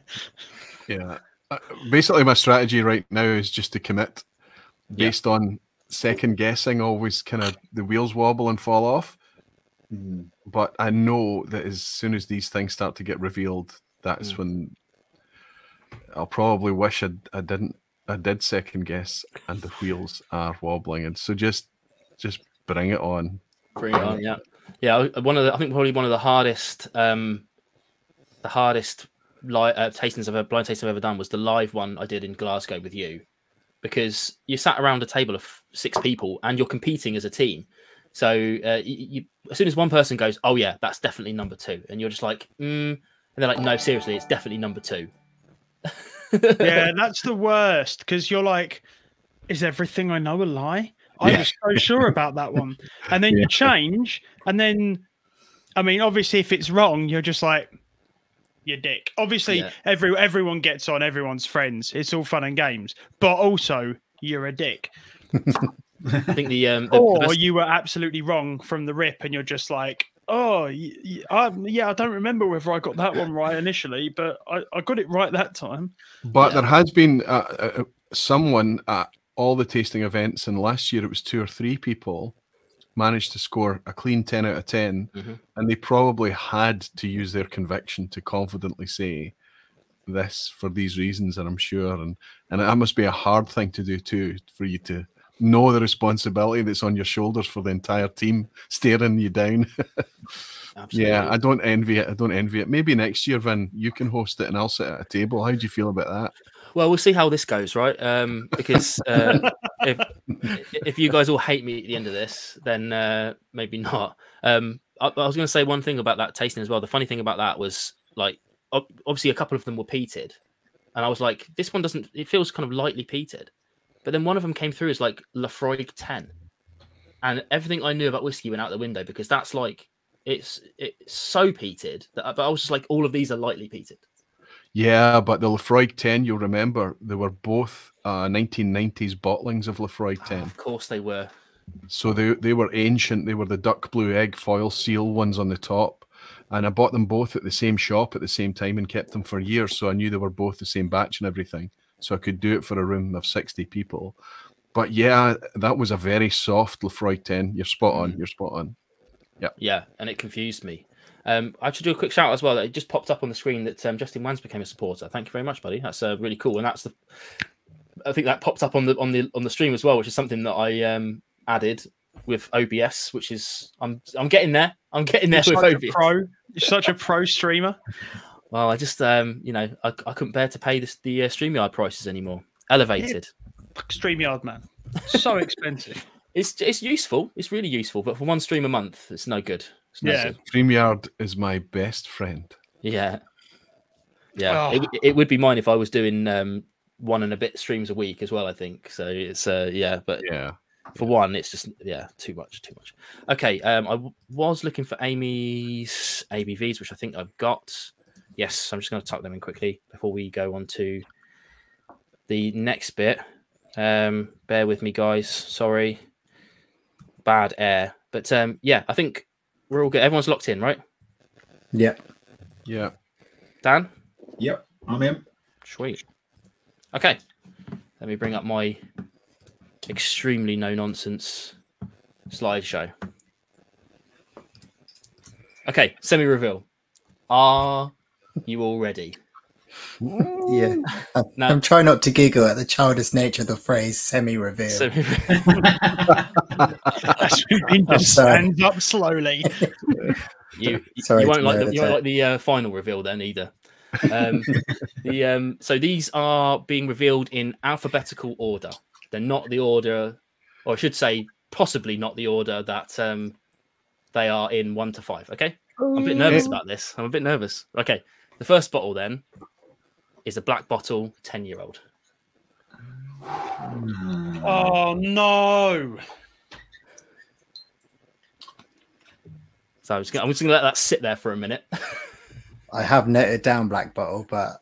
Yeah. Uh, Basically, my strategy right now is just to commit Yeah. based on second guessing, always kind of the wheels wobble and fall off. But I know that as soon as these things start to get revealed, that's Mm. when I'll probably wish I'd, I didn't. I did second guess, and the wheels are wobbling, and so just, just bring it on. Bring it on, yeah, yeah. One of the, I think probably one of the hardest, um, the hardest li- uh, tastings of a blind tasting I've ever done was the live one I did in Glasgow with you, because you sat around a table of six people and you're competing as a team. So uh, you, you, as soon as one person goes, "Oh yeah, that's definitely number two," and you're just like, mm, and they're like, "No, seriously, it's definitely number two. Yeah, that's the worst because you're like, is everything I know a lie? I Yeah. was so sure about that one. And then you change, and then, I mean, obviously, if it's wrong, you're just like, you're dick. Obviously, Yeah. every everyone gets on, everyone's friends. It's all fun and games, but also you're a dick. I think the um, the, the or best- you were absolutely wrong from the rip, and you're just like, oh, y- y- I, yeah, I don't remember whether I got that one right initially, but I, I got it right that time. But Yeah. there has been uh, uh, someone at all the tasting events, and last year it was two or three people managed to score a clean 10 out of 10, Mhm. and they probably had to use their conviction to confidently say this for these reasons, and I'm sure. And, and that must be a hard thing to do too, for you to know the responsibility that's on your shoulders for the entire team staring you down. absolutely. yeah, I don't envy it. I don't envy it. Maybe next year, Vin, you can host it and I'll sit at a table. How do you feel about that? Well, we'll see how this goes, right? Um, because uh, if if you guys all hate me at the end of this, then uh, maybe not. Um, I, I was going to say one thing about that tasting as well. The funny thing about that was like, obviously, a couple of them were peated, and I was like, this one doesn't. It feels kind of lightly peated, but then one of them came through as like Laphroaig ten, and everything I knew about whiskey went out the window because that's like it's it's so peated that. But I was just like, all of these are lightly peated. Yeah, but the Laphroaig 10, you'll remember, they were both uh, 1990s bottlings of Laphroaig 10. Of course, they were. So they, they were ancient. They were the duck blue egg foil seal ones on the top. And I bought them both at the same shop at the same time and kept them for years. So I knew they were both the same batch and everything. So I could do it for a room of 60 people. But yeah, that was a very soft Laphroaig 10. You're spot on. You're spot on. Yeah, Yeah. and it confused me. Um, I should do a quick shout out as well. It just popped up on the screen that um, Justin Wans became a supporter. Thank you very much, buddy. That's uh, really cool, and that's the. I think that popped up on the on the on the stream as well, which is something that I um, added with OBS, which is I'm I'm getting there. I'm getting there You're with OBS. pro. You're such a pro streamer. Well, I just um, you know, I, I couldn't bear to pay this the uh, Streamyard prices anymore. Elevated. Fuck Streamyard, man. So expensive. It's it's useful. It's really useful, but for one stream a month, it's no good. It's no Yeah. good. StreamYard is my best friend. Yeah. Yeah. It, Oh. it would be mine if I was doing um one and a bit streams a week as well, I think. So it's uh yeah, but Yeah. for one, it's just yeah, too much, too much. Okay, um I w- was looking for Amy's ABVs, which I think I've got. Yes, I'm just gonna tuck them in quickly before we go on to the next bit. Um bear with me guys, sorry. Bad air. But um yeah, I think we're all good. Everyone's locked in, right? Yep. Yeah. Dan? Yep, I'm in. Sweet. Okay. Let me bring up my extremely no nonsense slideshow. Okay, semi reveal. Are you all ready? Yeah. Now, I'm trying not to giggle at the childish nature of the phrase semi-reveal. semi- That's been I'm just sorry. stands up slowly. you, Sorry you won't like the, know you won't like the uh, final reveal then either. Um, the um, so these are being revealed in alphabetical order. They're not the order, or I should say, possibly not the order that um, they are in one to five. Okay, I'm a bit nervous about this. I'm a bit nervous. Okay, the first bottle then is a black bottle, ten year old. Oh no! So I'm just gonna, I'm just gonna let that sit there for a minute. I have noted down Black Bottle, but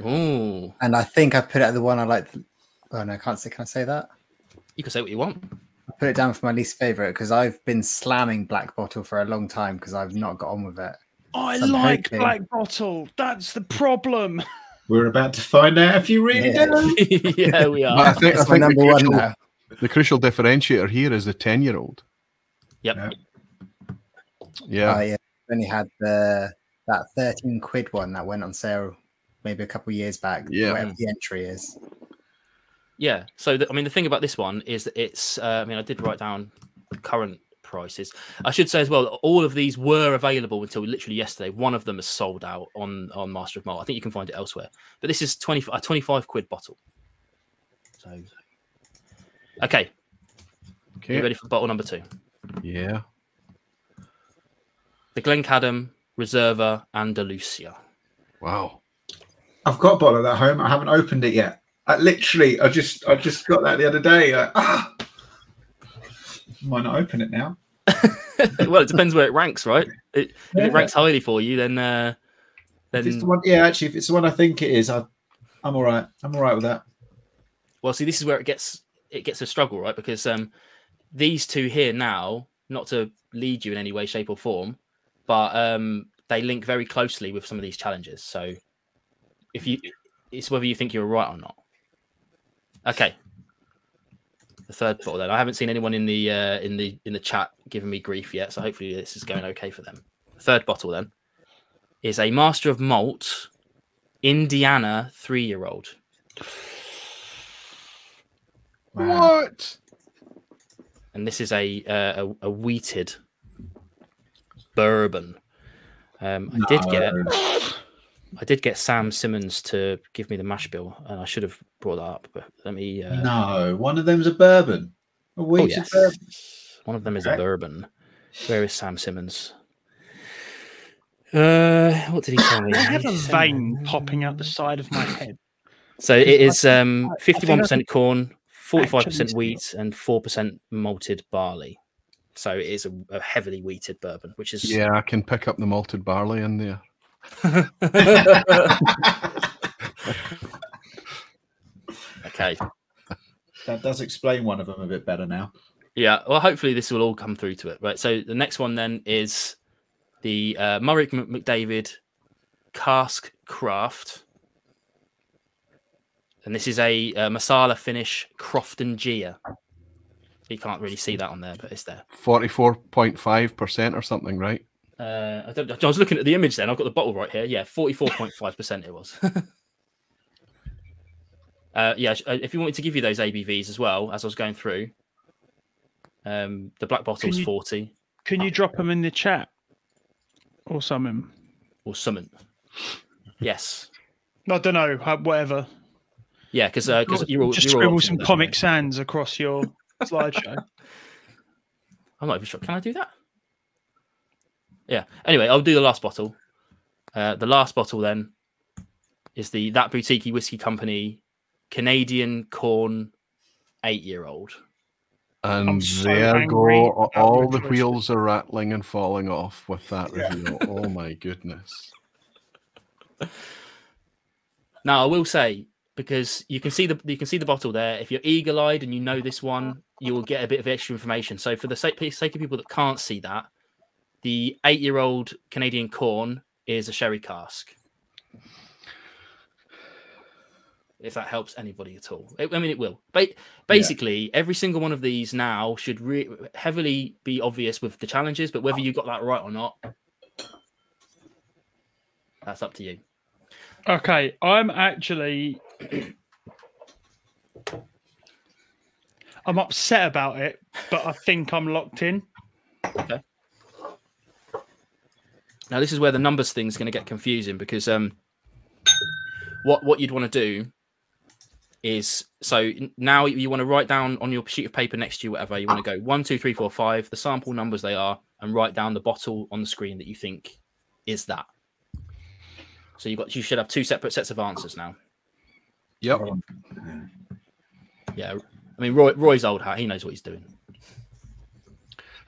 Ooh, and I think I put it at the one I like. Oh no, I can't say. Can I say that? you can say what you want. I put it down for my least favorite because I've been slamming Black Bottle for a long time because I've not got on with it. I I'm like hoping- Black Bottle. That's the problem. We're about to find out if you really Yeah. do. yeah, we But I are. think, I That's my think the, number one crucial, now. the crucial differentiator here is the 10 year old. Yep. Yeah. Yeah. Oh yeah, only had the that thirteen quid one that went on sale maybe a couple of years back. Yeah. whatever the entry is. Yeah. So the, I mean, the thing about this one is that it's. Uh, I mean, I did write down the current prices. I should say as well, all of these were available until literally yesterday. One of them is sold out on on Master of Malt. I think you can find it elsewhere. But this is twenty a twenty five quid bottle. So. Okay, you Okay. ready for bottle number two? Yeah. The Glencadam Reserva Andalusia. Wow. I've got a bottle of that home. I haven't opened it yet. I literally, I just, I just got that the other day. Like, ah, might not open it now. well, it depends where it ranks, right? It, If Yeah. it ranks highly for you, then uh, If it's then the one, yeah, actually, if it's the one I think it is, I, I'm all right. I'm all right with that. Well, see, this is where it gets it gets a struggle, right? Because um, these two here now, not to lead you in any way, shape, or form, but um, they link very closely with some of these challenges. So, if you, it's whether you think you're right or not. Okay. The third bottle, then I haven't seen anyone in the uh, in the in the chat giving me grief yet, so hopefully this is going okay for them. Third bottle then is a Master of Malt Indiana three year old. Wow. What? and this is a uh, a, a wheated bourbon. Um, I did get No. I did get Sam Simmons to give me the mash bill, and I should have brought that up. But let me. Uh, No, one of them's a bourbon. A oh, wheated yes. bourbon. One of them is a bourbon. Where is Sam Simmons? Uh, what did he tell me? I have a vein popping out the side of my head. So it is um, I think I fifty-one percent corn, forty-five percent wheat, and four percent malted barley. So it is a, a heavily wheated bourbon, which is Yeah, I can pick up the malted barley in there. okay. That does explain one of them a bit better now. Yeah. Well, hopefully this will all come through to it. Right. So the next one then is the uh, Murray McDavid Cask Craft. And this is a, uh Marsala finish Croftengea. You can't really see that on there, but it's there. 44.5% or something, right? Uh, I, don't, I was looking at the image then. I've got the bottle right here. Yeah, 44.5% it was. uh, yeah, uh, if you want me to give you those ABVs as well, as I was going through, um, the black bottle Can you- 40 Can you drop them in the chat or summon? or summon. Yes. I don't know. uh, Whatever. Yeah, because uh, 'cause you're all Just you're scribble some Comic. Sans across your slideshow. I'm not even sure. Can I do that? Yeah. Anyway, I'll do the last bottle. Uh, the last bottle then is the that boutique whiskey company Canadian corn eight year old. And so there go all the choices. wheels are rattling and falling off with that Yeah. reveal. oh my goodness. Now I will say because you can see the you can see the bottle there. If you're eagle eyed and you know this one, you will get a bit of extra information. So for the sake, sake of people that can't see that, the eight year old Canadian corn is a sherry cask. If that helps anybody at all, I mean it will. But basically, every single one of these now should re- heavily be obvious with the challenges, but whether you got that right or not, that's up to you. Okay, I'm actually I'm upset about it, but I think I'm locked in. Now this is where the numbers thing's going to get confusing because um, what what you'd want to do is so now you want to write down on your sheet of paper next to you, whatever you want to go one, two, three, four, five, the sample numbers they are, and write down the bottle on the screen that you think is that. So you got you should have two separate sets of answers now. Yep. Yeah, I mean Roy, Roy's old hat, he knows what he's doing.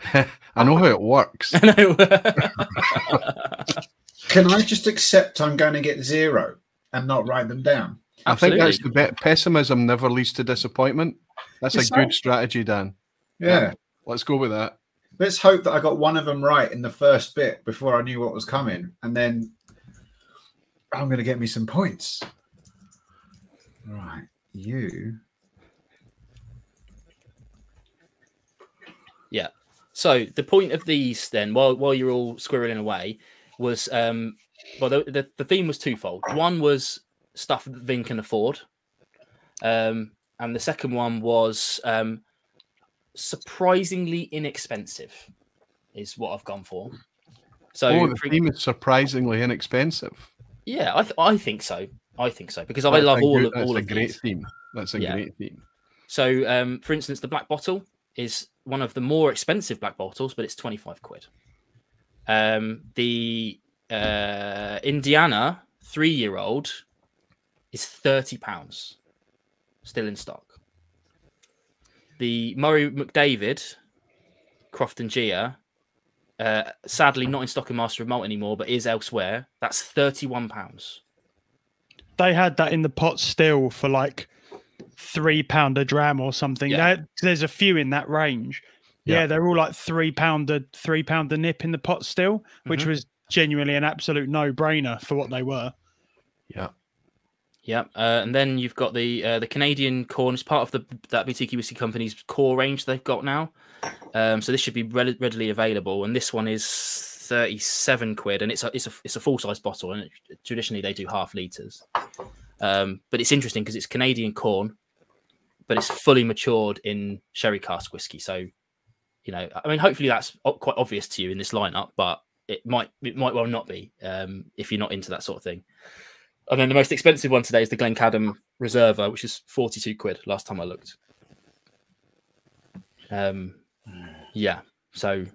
I know how it works. I know. Can I just accept I'm going to get zero and not write them down? I think that's the bit. Pessimism never leads to disappointment. That's Is a good that- strategy, Dan. Yeah. Um, let's go with that. Let's hope that I got one of them right in the first bit before I knew what was coming, and then I'm going to get me some points. Right, you. So the point of these then, while while you're all squirreling away, was um well the, the, the theme was twofold. One was stuff that Vin can afford. Um and the second one was um surprisingly inexpensive is what I've gone for. So oh, the theme is surprisingly inexpensive. yeah, I, th- I think so. I think so because I love all good- of that's all a of great these. theme. That's a Yeah. great theme. So, um, for instance, the black bottle is one of the more expensive black bottles, but it's 25 quid. Um, the uh, Indiana three year old is 30 pounds, still in stock. The Murray McDavid Croftengea, uh, sadly not in stock in Master of Malt anymore, but is elsewhere. That's 31 pounds. They had that in the pot still for like three pound a dram or something. Yeah. There- there's a few in that range. Yeah. Yeah. they're all like three pound a three pound a nip in the pot still, which Mhm. was genuinely an absolute no brainer for what they were. Yeah. Yeah, uh, and then you've got the uh, the Canadian corn is part of the that boutique whiskey company's core range they've got now. Um, so this should be rel- readily available, and this one is thirty seven quid, and it's a it's a it's a full size bottle, and it, traditionally they do half liters. Um, but it's interesting because it's Canadian corn, but it's fully matured in sherry cask whiskey. So, you know, I mean, hopefully that's quite obvious to you in this lineup, but it might it might well not be um, if you're not into that sort of thing. And then the most expensive one today is the Glencadam Reserva, which is 42 quid last time I looked. Um, yeah. So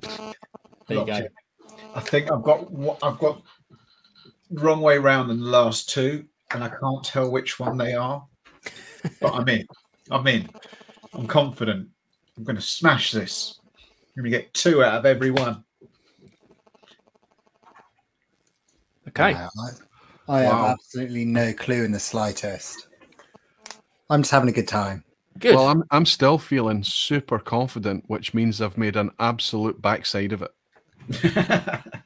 there you go. I think I've got I've got wrong way round in the last two, and I can't tell which one they are. But I'm in. I'm in. I'm confident. I'm going to smash this. I'm going to get two out of every one. Okay. Wow, I, I have absolutely no clue in the slightest. I'm just having a good time. Good. Well, I'm I'm still feeling super confident, which means I've made an absolute backside of it.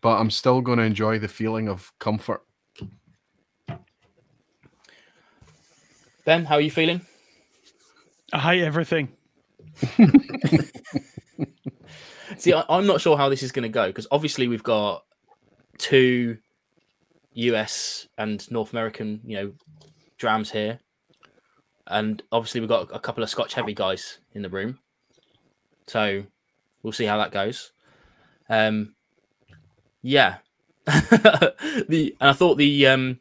But I'm still going to enjoy the feeling of comfort. Ben, how are you feeling? I hate everything. See, I, I'm not sure how this is going to go because obviously we've got two US and North American, you know, drams here, and obviously we've got a couple of Scotch heavy guys in the room. So we'll see how that goes. Um, yeah, the and I thought the um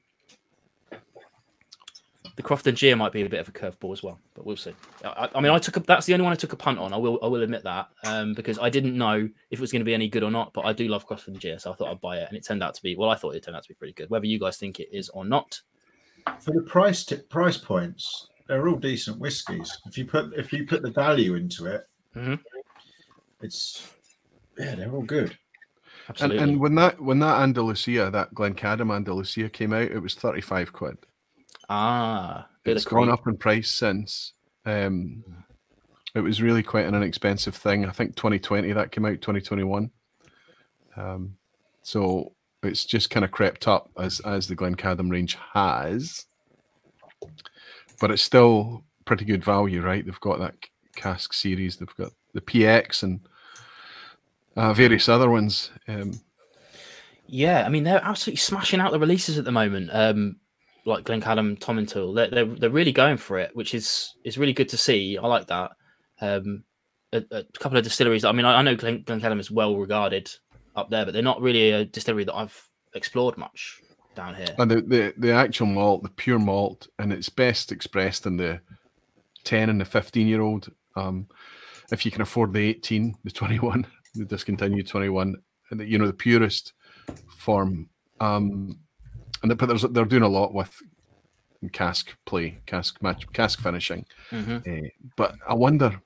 the Croftengea might be a bit of a curveball as well, but we'll see. I, I mean, I took a, that's the only one I took a punt on. I will I will admit that um, because I didn't know if it was going to be any good or not. But I do love Croftengea, so I thought I'd buy it, and it turned out to be well. I thought it turned out to be pretty good. Whether you guys think it is or not, For the price t- price points, they're all decent whiskies. If you put if you put the value into it, Mhm. it's yeah, they're all good. And, absolutely. and when that when that Andalusia, that Glencadam Andalusia came out, it was thirty five quid. Ah, it's gone up in price since. Um, it was really quite an inexpensive thing. I think 2020 that came out, 2021. Um, so it's just kind of crept up as as the Glencadam range has, but it's still pretty good value, right? They've got that cask series, they've got the PX and uh, various other ones. Um, Yeah, I mean they're absolutely smashing out the releases at the moment. Um, like Glencadam, Tomintoul, they're, they're they're really going for it, which is is really good to see. I like that. Um, a, a couple of distilleries. I mean, I, I know Glen, Glencadam is well regarded up there, but they're not really a distillery that I've explored much down here. And the, the the actual malt, the pure malt, and it's best expressed in the ten and the fifteen year old. Um, if you can afford the eighteen, the twenty one, the discontinued twenty one, and the, you know the purest form. Um, and but there's, they're doing a lot with cask play, cask match, cask finishing. Mhm. Eh, but I wonder.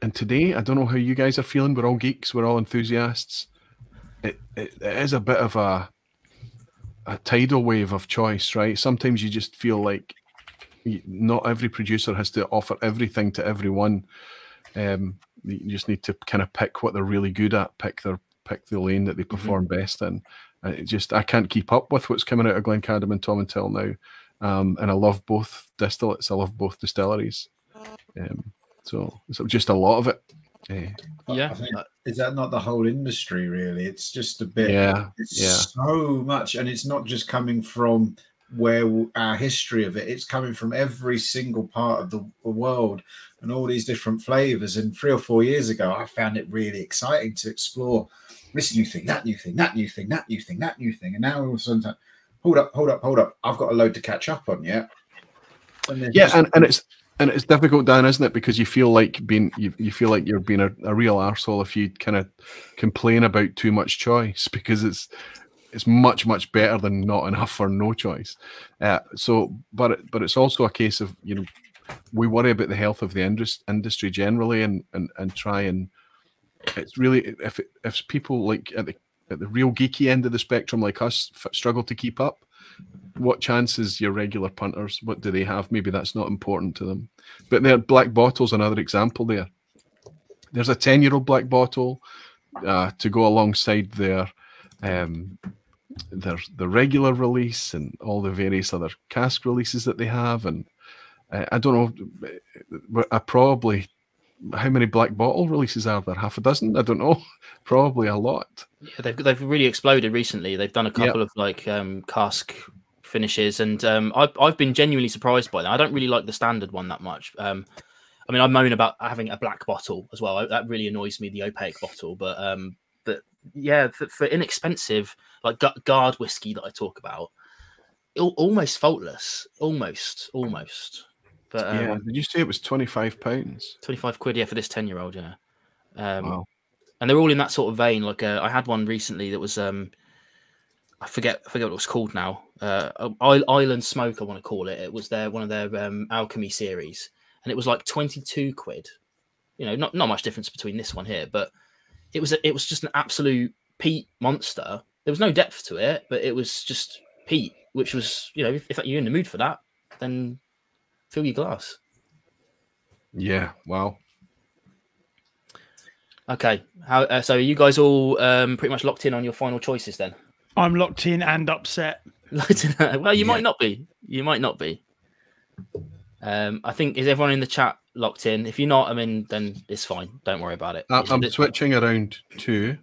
And today, I don't know how you guys are feeling. We're all geeks. We're all enthusiasts. It, it, it is a bit of a a tidal wave of choice, right? Sometimes you just feel like not every producer has to offer everything to everyone. Um, you just need to kind of pick what they're really good at, pick their pick the lane that they perform best in. And it just I can't keep up with what's coming out of Glencadam and Tomintoul now. Um, and I love both distillates. I love both distilleries. Um, so it's just a lot of it. Eh, Yeah, think- uh, Is that not the whole industry? Really, it's just a bit. yeah, It's yeah. so much, and it's not just coming from where our history of it. It's coming from every single part of the the world and all these different flavors. And three or four years ago, I found it really exciting to explore this new thing, that new thing, that new thing, that new thing, that new thing. And now all of a sudden, hold up, hold up, hold up! I've got a load to catch up on yet. And yeah and, and it's and it's difficult dan isn't it because you feel like being you, you feel like you're being a, a real arsehole if you kind of complain about too much choice because it's it's much much better than not enough or no choice uh, so but it, but it's also a case of you know we worry about the health of the indus- industry generally and and and try and it's really if if people like at the at the real geeky end of the spectrum like us struggle to keep up what chances your regular punters? What do they have? Maybe that's not important to them. But their black bottle's another example there. There's a 10 year old black bottle uh, to go alongside their um there's the regular release and all the various other cask releases that they have and uh, i don't know i probably how many black bottle releases are there half a dozen i don't know probably a lot yeah, they've they've really exploded recently. They've done a couple of like um, cask finishes, and um, I've I've been genuinely surprised by that. I don't really like the standard one that much. Um, I mean, I moan about having a black bottle as well. I, that really annoys me, the opaque bottle. But um, but yeah, for, for inexpensive like guard whiskey that I talk about, almost faultless, almost, almost. But um, yeah did you say it was 25 pounds? 25 quid yeah for this 10 year old yeah. Um Wow. and they're all in that sort of vein like uh, i had one recently that was um i forget i forget what it was called now. Uh island smoke i want to call it. It was their one of their um alchemy series. And it was like 22 quid. You know not not much difference between this one here but it was a, it was just an absolute peat monster. There was no depth to it but it was just peat which was you know if, if you're in the mood for that then fill your glass yeah wow Okay. How uh, so? Are you guys all um, pretty much locked in on your final choices then? I'm locked in and upset. well, you Yeah. might not be. You might not be. Um, I think is everyone in the chat locked in. If you're not, I mean, then it's fine. Don't worry about it. I- It's- I'm it- switching around two.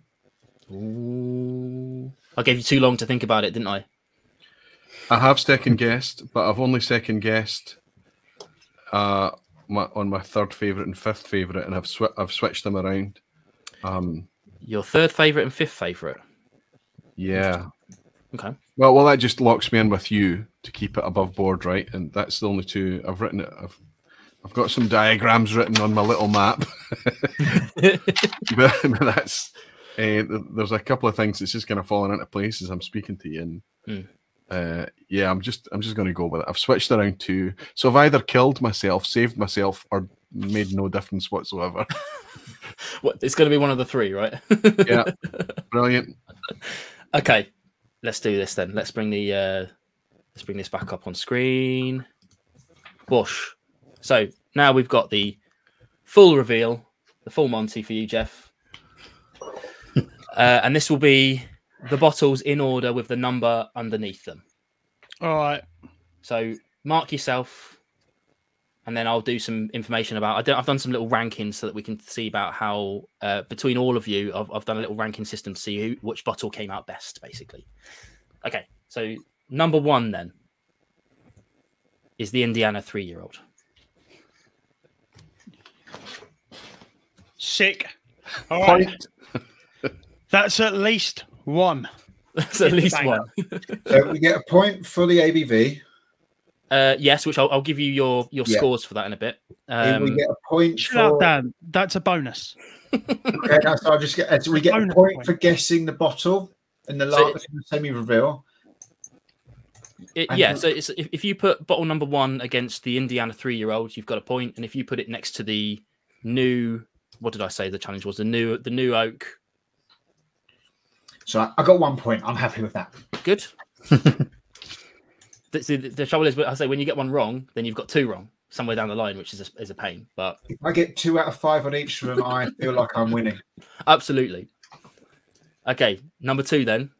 Ooh. I gave you too long to think about it, didn't I? I have second guessed, but I've only second guessed uh, my, on my third favorite and fifth favorite, and I've swi- I've switched them around. Um, Your third favorite and fifth favorite. yeah. Okay. Well, well, that just locks me in with you to keep it above board, right? And that's the only two I've written it. I've I've got some diagrams written on my little map, but, but that's uh, there's a couple of things that's just kind of falling into place as I'm speaking to you, and Hmm. Uh, yeah, I'm just I'm just going to go with it. I've switched around two, so I've either killed myself, saved myself, or made no difference whatsoever. what, it's going to be one of the three, right? yeah, brilliant. Okay, let's do this then. Let's bring the uh, let's bring this back up on screen. Bush. So now we've got the full reveal, the full Monty for you, Jeff. uh, and this will be the bottles in order with the number underneath them. All right. So mark yourself, and then I'll do some information about. I don't, I've done some little rankings so that we can see about how uh, between all of you, I've, I've done a little ranking system to see who which bottle came out best, basically. Okay, so number one then is the Indiana three-year-old. Sick. All right. Point. That's at least one. That's at least one. So we get a point for the ABV. Uh, yes, which I'll, I'll give you your your Yeah. scores for that in a bit. and we Um, get a point Chill out, for. Dan. That's a bonus. Okay, no, so I'll just get. So we get a point point. for guessing the bottle in the So last semi reveal. It, yeah, so it's, if, if you put bottle number one against the Indiana three year old, you've got a point, and if you put it next to the new, what did I say? The challenge was the new the new oak. So I, I got one point. I'm happy with that. Good. the, see, the, the trouble is, I say when you get one wrong, then you've got two wrong somewhere down the line, which is a, is a pain. But If I get two out of five on each of them, I feel like I'm winning. absolutely. Okay, number two then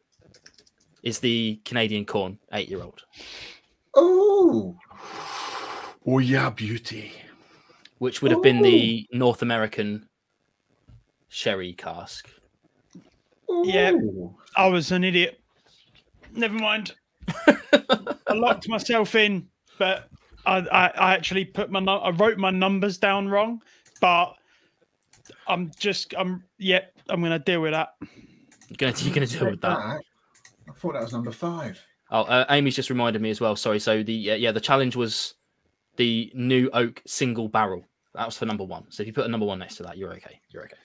is the Canadian corn eight year old, Oh, Oh yeah, beauty. which would have been the North American sherry cask. Yeah. I was an idiot. Never mind. I locked myself in, but I, I, I actually put my I wrote my numbers down wrong, but I'm just I'm yep I'm gonna deal with that. You're gonna you're gonna deal with that. I thought that was number five. Oh, uh, Amy's just reminded me as well. Sorry. So the uh, yeah, the challenge was the new oak single barrel. That was for number one. So if you put a number one next to that, you're okay. You're okay.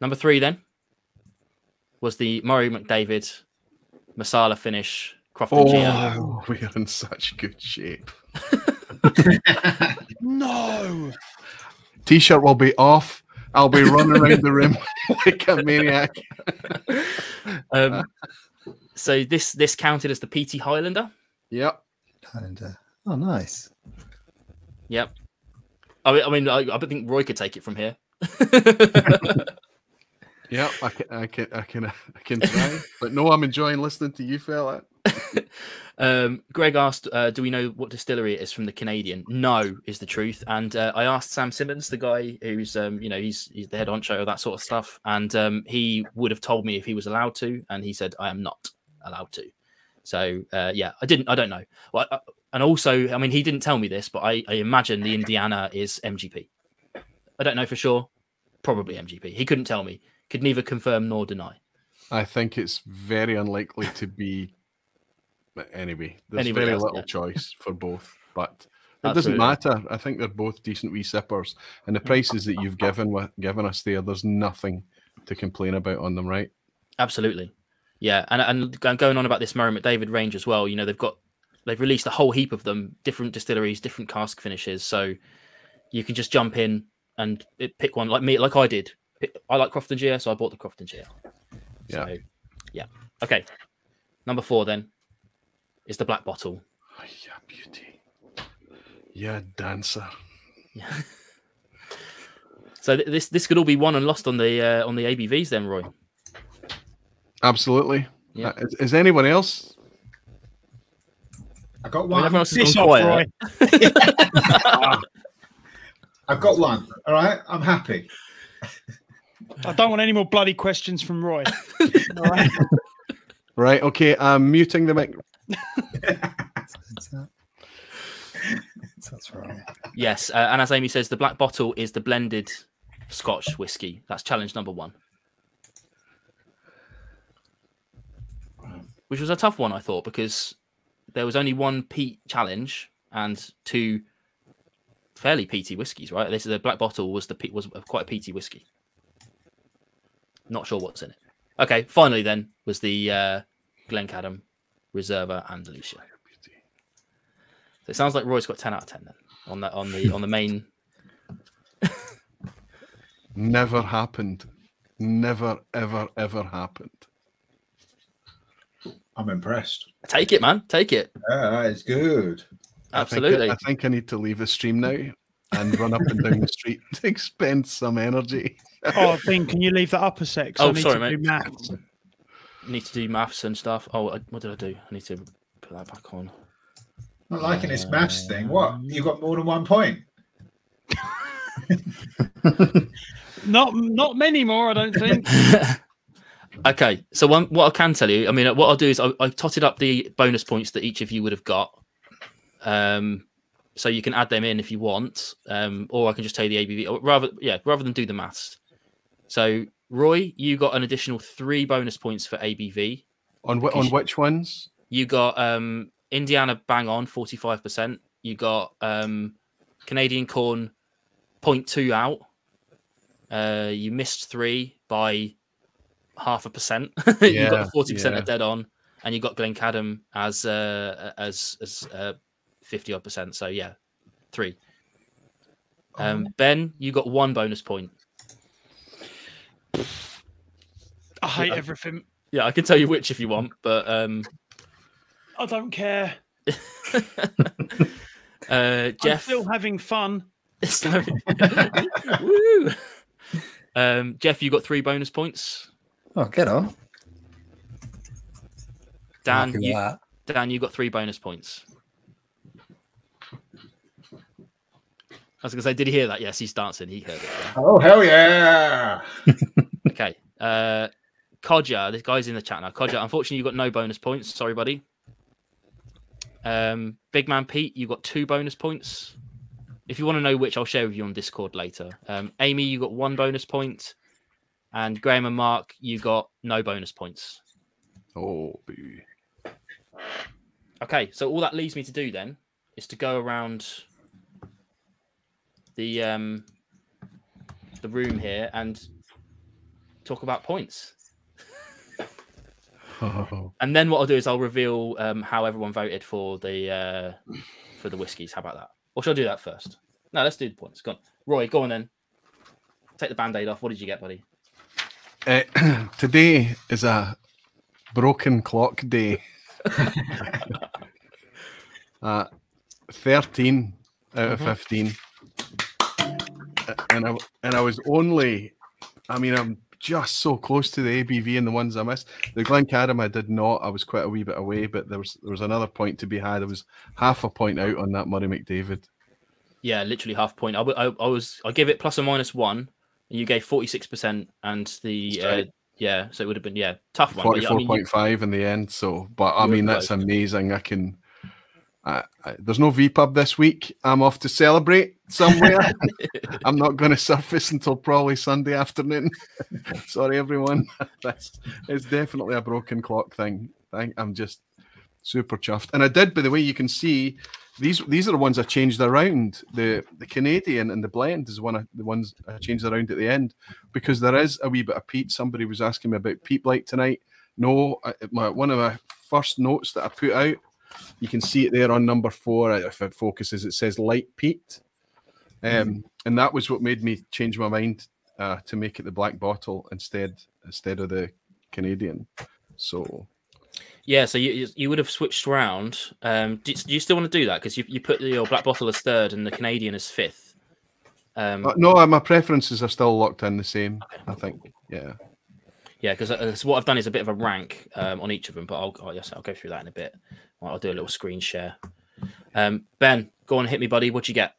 Number three then was the Murray McDavid Marsala finish Croftengea. Oh, we are in such good shape. No. T-shirt will be off. I'll be running around the room like a maniac. Um, so this this counted as the PT Highlander. Yep. And, uh, oh, nice. Yep. I mean, I mean, I, I think Roy could take it from here. Yep. I can. I can. I can. I can try. but no, I'm enjoying listening to you, fella. Um, Greg asked, uh, "Do we know what distillery it is from the Canadian?" No, is the truth. And uh, I asked Sam Simmons, the guy who's, um, you know, he's he's the head honcho that sort of stuff, and um, he would have told me if he was allowed to, and he said, "I am not allowed to." So uh, yeah, I didn't. I don't know. Well, I, and also, I mean, he didn't tell me this, but I, I imagine the Indiana is MGP. I don't know for sure. Probably MGP. He couldn't tell me. Could neither confirm nor deny. I think it's very unlikely to be. but Anyway, there's Anybody very else, little yeah. choice for both, but it doesn't matter. I think they're both decent wee sippers, and the prices that you've given given us there, there's nothing to complain about on them, right? Absolutely, yeah. And and going on about this Murray McDavid range as well. You know, they've got they've released a whole heap of them, different distilleries, different cask finishes. So you can just jump in and pick one, like me, like I did. Pick- I like Croftengea, so I bought the Croftengea. Yeah. So, yeah. Okay. Number four then is the black bottle. Oh, yeah, beauty. Yeah, dancer. Yeah. so th- this this could all be won and lost on the uh, on the ABVs then, Roy. Absolutely. Yeah. Uh, is, is anyone else I got I mean, one. everyone else has gone off, quiet. Roy. I've got one. All right, I'm happy. I don't want any more bloody questions from Roy. All right. Right. Okay. I'm muting the mic. That's right. Yes, uh, and as Amy says, the black bottle is the blended Scotch whiskey. That's challenge number one, which was a tough one, I thought, because there was only one peat challenge and two fairly peaty whiskies. Right, this is the black bottle was the was quite a peaty whiskey. Not sure what's in it. Okay, finally then was the uh, Glencadam Reserva Andalusia. So it sounds like Roy's got ten out of ten then on that on the on the main Never happened. Never, ever, ever happened. I'm impressed. Take it, man. Take it. Yeah, that is good. I think I- Absolutely. I think I need to leave the stream now and run up and down the street to expend some energy. Oh, Dean, can you leave that up a sec? 'Cause Oh, I need sorry, to mate. do maths. Need to do maths and stuff. Oh, I- what did I do? I need to put that back on. Not liking this maths thing. What? You got more than one point? Not not many more, I don't think. okay, so one, what I can tell you, I mean, what I'll do is I, I totted up the bonus points that each of you would have got. Um, so you can add them in if you want, um, or I can just tell you the ABV. Or rather, yeah, rather than do the maths. So Roy, you got an additional three bonus points for ABV. On Because on which ones? You got um, Indiana bang on, 45%. You got um, Canadian corn 0.2 out. Uh, you missed three by half a percent. you got the 40% yeah. dead on. And you got Glencadam as uh, as as uh, 50 odd percent. So yeah, three. Um, Ben, you got one bonus point. I hate Yeah. everything. Yeah, I can tell you which if you want, but um, I don't care. uh, I'm Jeff. still having fun. So- Woo! Um, Jeff, you got three bonus points. Oh, get on. Dan, Happy you, that. Dan, you got three bonus points. I was gonna say, did he hear that? Yes, he's dancing. He heard it. yeah. Oh hell yeah! Okay. Uh, Kodja, this guy's in the chat now. Kodja, unfortunately, you got no bonus points. Sorry, buddy. Um, Big Man Pete, you got two bonus points. If you want to know which, I'll share with you on Discord later. Um, Amy, you got one bonus point. point, and Graham and Mark, you got no bonus points. Oh, boo. Okay, so all that leaves me to do then is to go around the um the room here and talk about points. Oh, And then what I'll do is I'll reveal um, how everyone voted for the uh, for the whiskies. How about that? Or should I do that first? No, let's do the points. Go on, Roy. Go on then. Take the band-aid off. What did you get, buddy? Uh, today is a broken clock day. uh, 13 out of Mhm. 15. And I, and I was only, I mean, I'm just so close to the ABV and the ones I missed. The Glencadam I did not. I was quite a wee bit away, but there was there was another point to be had. There was half a point out on that Murray McDavid. Yeah, literally half point. I I was I gave it plus or minus one, and you gave forty six percent, and the uh, yeah, so it would have been yeah tough one. I mean, you- 44.5 in the end. So, but I mean, that's amazing. I can. I, I, there's no VPub this week. I'm off to celebrate somewhere. I'm not going to surface until probably Sunday afternoon. Sorry, everyone. That's it's definitely a broken clock thing. I, I'm just super chuffed. And I did, by the way, you can see these these are the ones I changed around. The the Canadian and the blend is one of the ones I changed around at the end because there is a wee bit of peat. Somebody was asking me about peat light tonight. No, I, my, one of my first notes that I put out, you can see it there on number four. If it focuses, it says light peat. Um, and that was what made me change my mind uh, to make it the black bottle instead instead of the Canadian. So yeah. So you you- would have switched around. Um, do, do you still want to do that? Because you you put your black bottle as third and the Canadian as fifth. Um, uh, no, uh, my preferences are still locked in the same. Okay. I think. Yeah. Yeah, because what I've done is a bit of a rank um, on each of them, but I'll, I'll yes, I'll go through that in a bit. I'll do a little screen share. Um, ben, go on, hit me, buddy. What'd you get?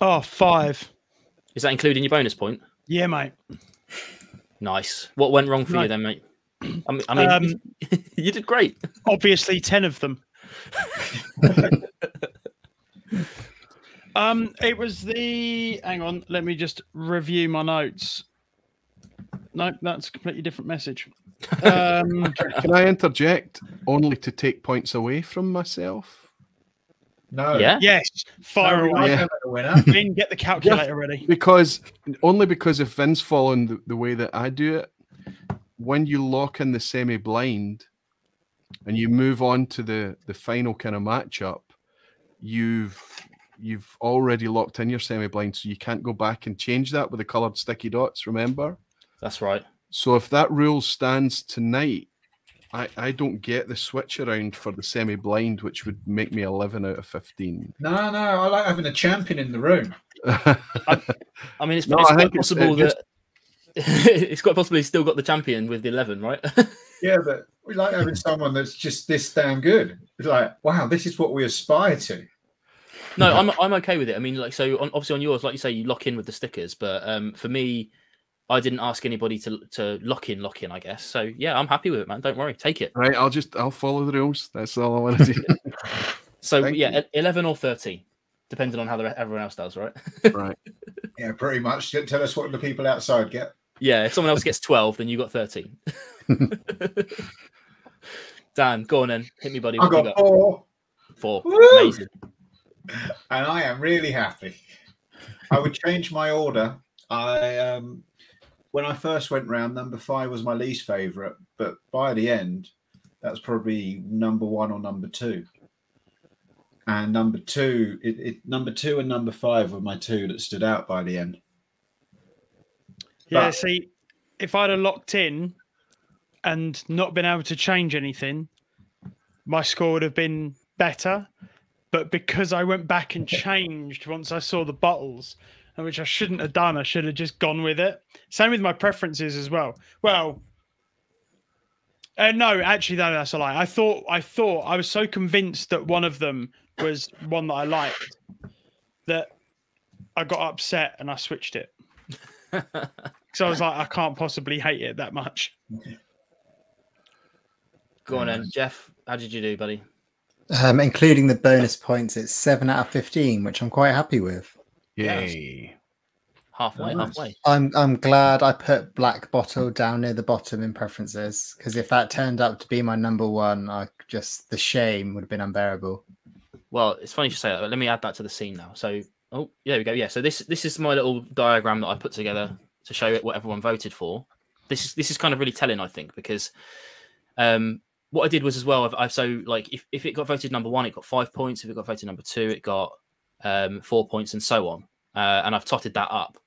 Oh, five. Is that including your bonus point? Yeah, mate. Nice. What went wrong for you then, mate? I mean, I mean Um, you did great. Obviously, ten of them. um, it was the. Hang on, let me just review my notes. No, that's a completely different message. Um, Can I interject only to take points away from myself? No. Yeah. yes, fire No, away. I Yeah. winner. Vin, get the calculator ready. Because only because if Vin's following the, the way that I do it, when you lock in the semi blind and you move on to the the final kind of matchup, you've you've already locked in your semi blind, so you can't go back and change that with the coloured sticky dots. Remember. That's right. So if that rule stands tonight, I, I don't get the switch around for the semi blind, which would make me 11 out of 15. No, no, I like having a champion in the room. I mean, it's, No, it's I quite think it's- it possible just- that it's quite possible he's still got the champion with the eleven, right? Yeah, but we like having someone that's just this damn good. It's like, wow, this is what we aspire to. no, I'm I'm okay with it. I mean, like, so on, obviously on yours, like you say, you lock in with the stickers, but um, for me, I didn't ask anybody to to lock in, lock in. I guess so. Yeah, I'm happy with it, man. Don't worry, take it. right, I'll just I'll follow the rules. That's all I want to do. So Thank yeah, you. e- eleven or thirteen, depending on how the, everyone else does, right? right. Yeah, pretty much. Tell us what the people outside get. Yeah, if someone else gets 12, then you got 13. Dan, go on then. Hit me, buddy. I What do got got? four, Four. Woo! Amazing. and I am really happy. I would change my order. I um, when I first went round, number five was my least favourite, but by the end, that's probably number one or number two. And number two, it, it number two and number five were my two that stood out by the end. Yeah, But- see, if I'd have locked in and not been able to change anything, my score would have been better. But because I went back and changed once I saw the bottles, which I shouldn't have done, I should have just gone with it. Same with my preferences as well. Well, uh, no, actually, no, that's a lie. I thought, I thought, I was so convinced that one of them was one that I liked that I got upset and I switched it. So I was like, I can't possibly hate it that much. Go on then. Jeff, how did you do, buddy? Um, including the bonus points, it's seven out of fifteen, which I'm quite happy with. Yay. Halfway, Nice. halfway. I'm I'm glad I put black bottle down near the bottom in preferences because if that turned up to be my number one, I just the shame would have been unbearable. Well, it's funny you say that, but let me add that to the scene now. So, oh, there we go. Yeah, so this this is my little diagram that I put together to show it what everyone voted for. This is this is kind of really telling, I think, because um, what I did was as well. I've, I've so like if, if it got voted number one, it got five points. If it got voted number two, it got um, four points, and so on. Uh, and I've totted that up.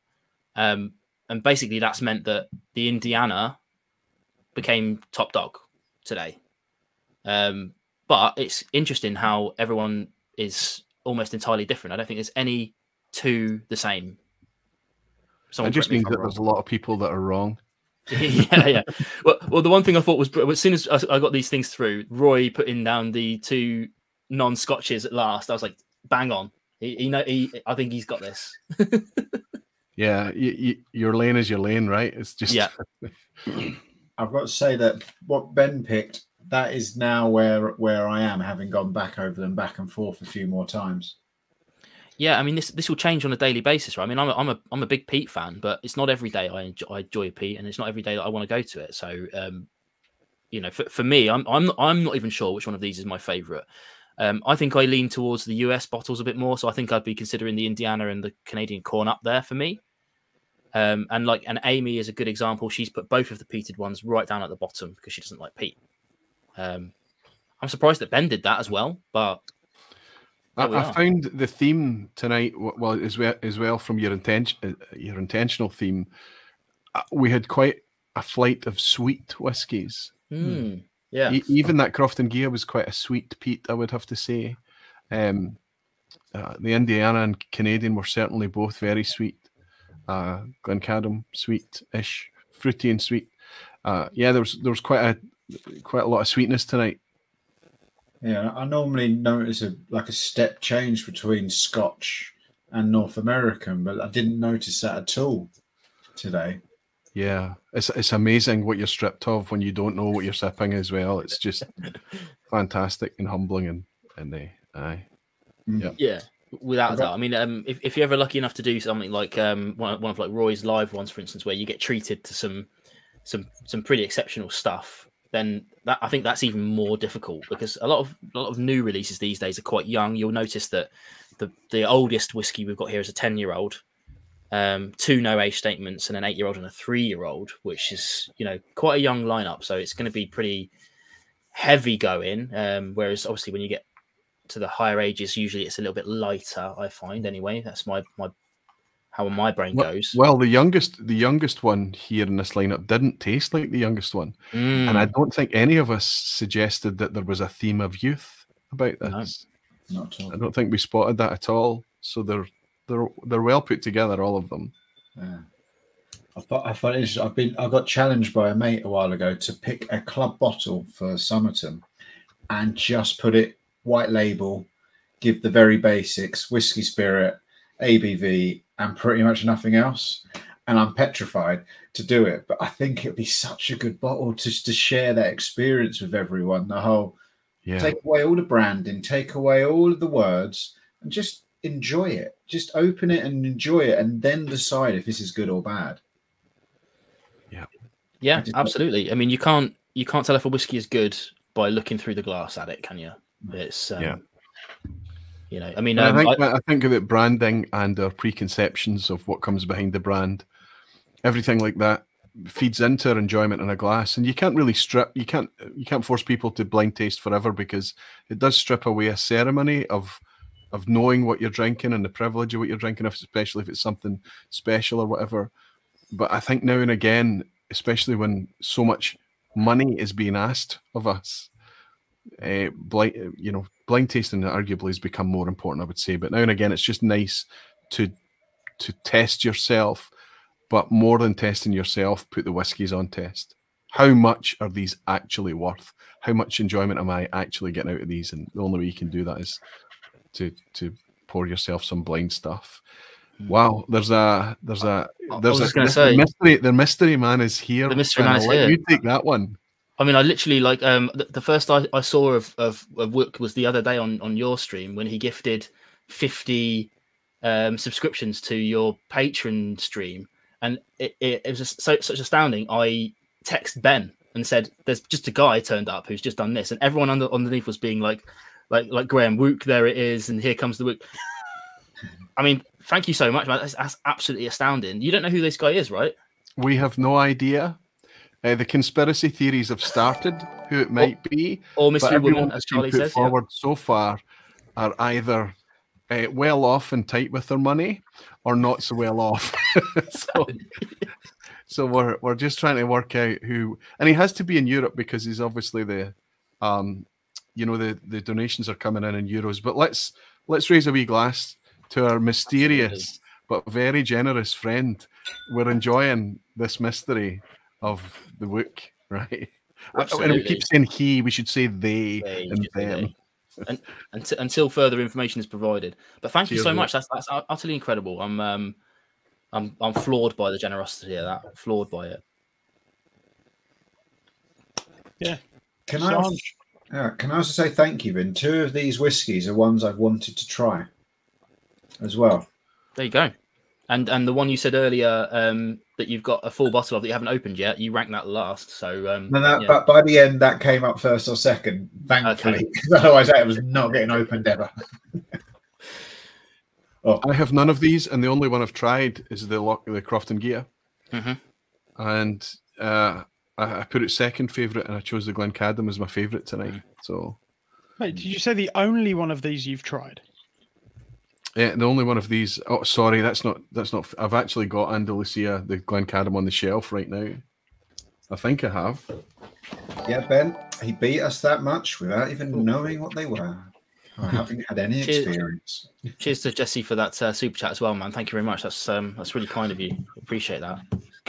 Um, and basically, that's meant that the Indiana became top dog today. Um, but it's interesting how everyone is almost entirely different. I don't think there's any two the same. Someone just me if means that wrong. there's a lot of people that are wrong. yeah, yeah. Well, well, the one thing I thought was as soon as I I got these things through, Roy putting down the two non-scotches at last. I was like, bang on. He, he know. He, I think he's got this. Yeah, y y your lane is your lane, right? It's just Yeah. I've got to say that what Ben picked, that is now where where I am, having gone back over them back and forth a few more times. Yeah, I mean this this will change on a daily basis, right? I mean, I'm a, I'm a I'm a big peat fan, but it's not every day I enjoy, I enjoy a peat, and it's not every day that I want to go to it. So, um, you know, for, for me, I'm I'm I'm not even sure which one of these is my favorite. Um, I think I lean towards the US bottles a bit more, so I think I'd be considering the Indiana and the Canadian corn up there for me. Um, and like, and Amy is a good example. She's put both of the peated ones right down at the bottom because she doesn't like peat. Um, I'm surprised that Ben did that as well, but I, I found the theme tonight, well, as well as well from your intention, uh, your intentional theme. uh, We had quite a flight of sweet whiskies. hmm, yeah, E- even that Croftengea was quite a sweet peat, I would have to say. Um, uh, the Indiana and Canadian were certainly both very sweet. Uh, Glencadam, sweet-ish, fruity and sweet. uh, yeah, there was there was quite a quite a lot of sweetness tonight. Yeah, I normally notice a like a step change between Scotch and North American, but I didn't notice that at all today. Yeah, it's it's amazing what you're stripped of when you don't know what you're sipping as well. It's just fantastic and humbling and and uh, aye. Mm. Yeah, without a doubt. I mean, um, if, if you're ever lucky enough to do something like um, one, one of like Roy's live ones, for instance, where you get treated to some some some pretty exceptional stuff, then that I think that's even more difficult because a lot of a lot of new releases these days are quite young. You'll notice that the the oldest whiskey we've got here is a ten year old. Um, two no age statements and an eight year old and a three year old, which is you know quite a young lineup. So it's going to be pretty heavy going. Um, whereas obviously when you get to the higher ages, usually it's a little bit lighter. I find anyway. That's my my how my brain Well- goes. Well, the youngest the youngest one here in this lineup didn't taste like the youngest one, and I Mm, don't think any of us suggested that there was a theme of youth about No. this. Not at all. I don't think we spotted that at all. So they're they're they're well put together, all of them. Yeah. I thought I interesting. I've been I got challenged by a mate a while ago to pick a club bottle for Summerton and just put it white label, give the very basics, whiskey spirit, ABV, and pretty much nothing else. And I'm petrified to do it. But I think it'd be such a good bottle just to share that experience with everyone. The whole Yeah, take away all the branding, take away all of the words, and just enjoy it. Just open it and enjoy it, and then decide if this is good or bad. yeah, I just- absolutely. I mean, you can't you can't tell if a whiskey is good by looking through the glass at it, can you? It's um, Yeah. You know, I mean, um, I think I- I think that branding and our preconceptions of what comes behind the brand, everything like that, feeds into our enjoyment in a glass. And you can't really strip. You can't you can't force people to blind taste forever because it does strip away a ceremony of of knowing what you're drinking and the privilege of what you're drinking, especially if it's something special or whatever. But I think now and again, especially when so much money is being asked of us, uh, blind, you know, blind tasting arguably has become more important, I would say. But now and again, it's just nice to to test yourself, but more than testing yourself, put the whiskies on test. How much are these actually worth? How much enjoyment am I actually getting out of these? And the only way you can do that is to to pour yourself some blind stuff. Wow, there's a there's a there's a just gonna the say- mystery the mystery man is here. The mystery man is here. You take that one. I mean, I literally like um the, the first I, I saw of of, of Wook was the other day on on your stream when he gifted fifty um subscriptions to your Patreon stream, and it, it, it was just so such astounding. I text Ben and said, "There's just a guy turned up who's just done this," and everyone under underneath was being like, like like Graham Wook, there it is, and here comes the Wook. I mean, thank you so much, man. That's, that's absolutely astounding. You don't know who this guy is, right? We have no idea. Uh, the conspiracy theories have started. Who it might be, Or mystery everyone woman, as Charlie put says. yeah. forward so far are either uh, well off and tight with their money, or not so well off. so, so we're we're just trying to work out who, and he has to be in Europe because he's obviously the, um, you know, the the donations are coming in in euros. But let's let's raise a wee glass to our mysterious but very generous friend. We're enjoying this mystery of the book, right? And we keep saying he, we should say they They, and them. they. And, until, until further information is provided. But thank you so much. That's that's utterly incredible. I'm um, I'm I'm floored by the generosity of that. Floored by it. Yeah. Can I, also, yeah, can I also say thank you, Vin? Two of these whiskies are ones I've wanted to try as well. There you go. And and the one you said earlier um, that you've got a full bottle of that you haven't opened yet. You ranked that last. So um, No, no, yeah. but by the end, that came up first or second, thankfully. 'cause Otherwise, that was not getting opened ever. I have none of these, and the only one I've tried is the Lock the Croftengea. Mhm. And uh, I, I put it second favourite, and I chose the Glencadam as my favourite tonight. So Wait, did you say the only one of these you've tried? yeah, the only one of these. Oh, sorry, that's not that's not. I've actually got Andalucia, the Glencadam, on the shelf right now. I think I have. Yeah, Ben, he beat us that much without even knowing what they were or having had any Cheers. experience. cheers to Jesse for that uh, super chat as well, man. Thank you very much. That's um, that's really kind of you. Appreciate that.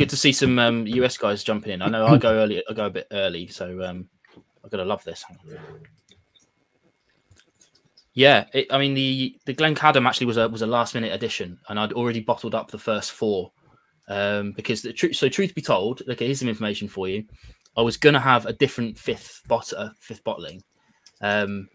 Good to see some um, US guys jumping in. I know I go early. I go a bit early, so um, I'm gonna love this. Yeah, it, I mean the the Glencadam actually was a was a last minute addition, and I'd already bottled up the first four um, because the truth. So truth be told, okay, here's some information for you. I was gonna have a different fifth bot uh, fifth bottling, um,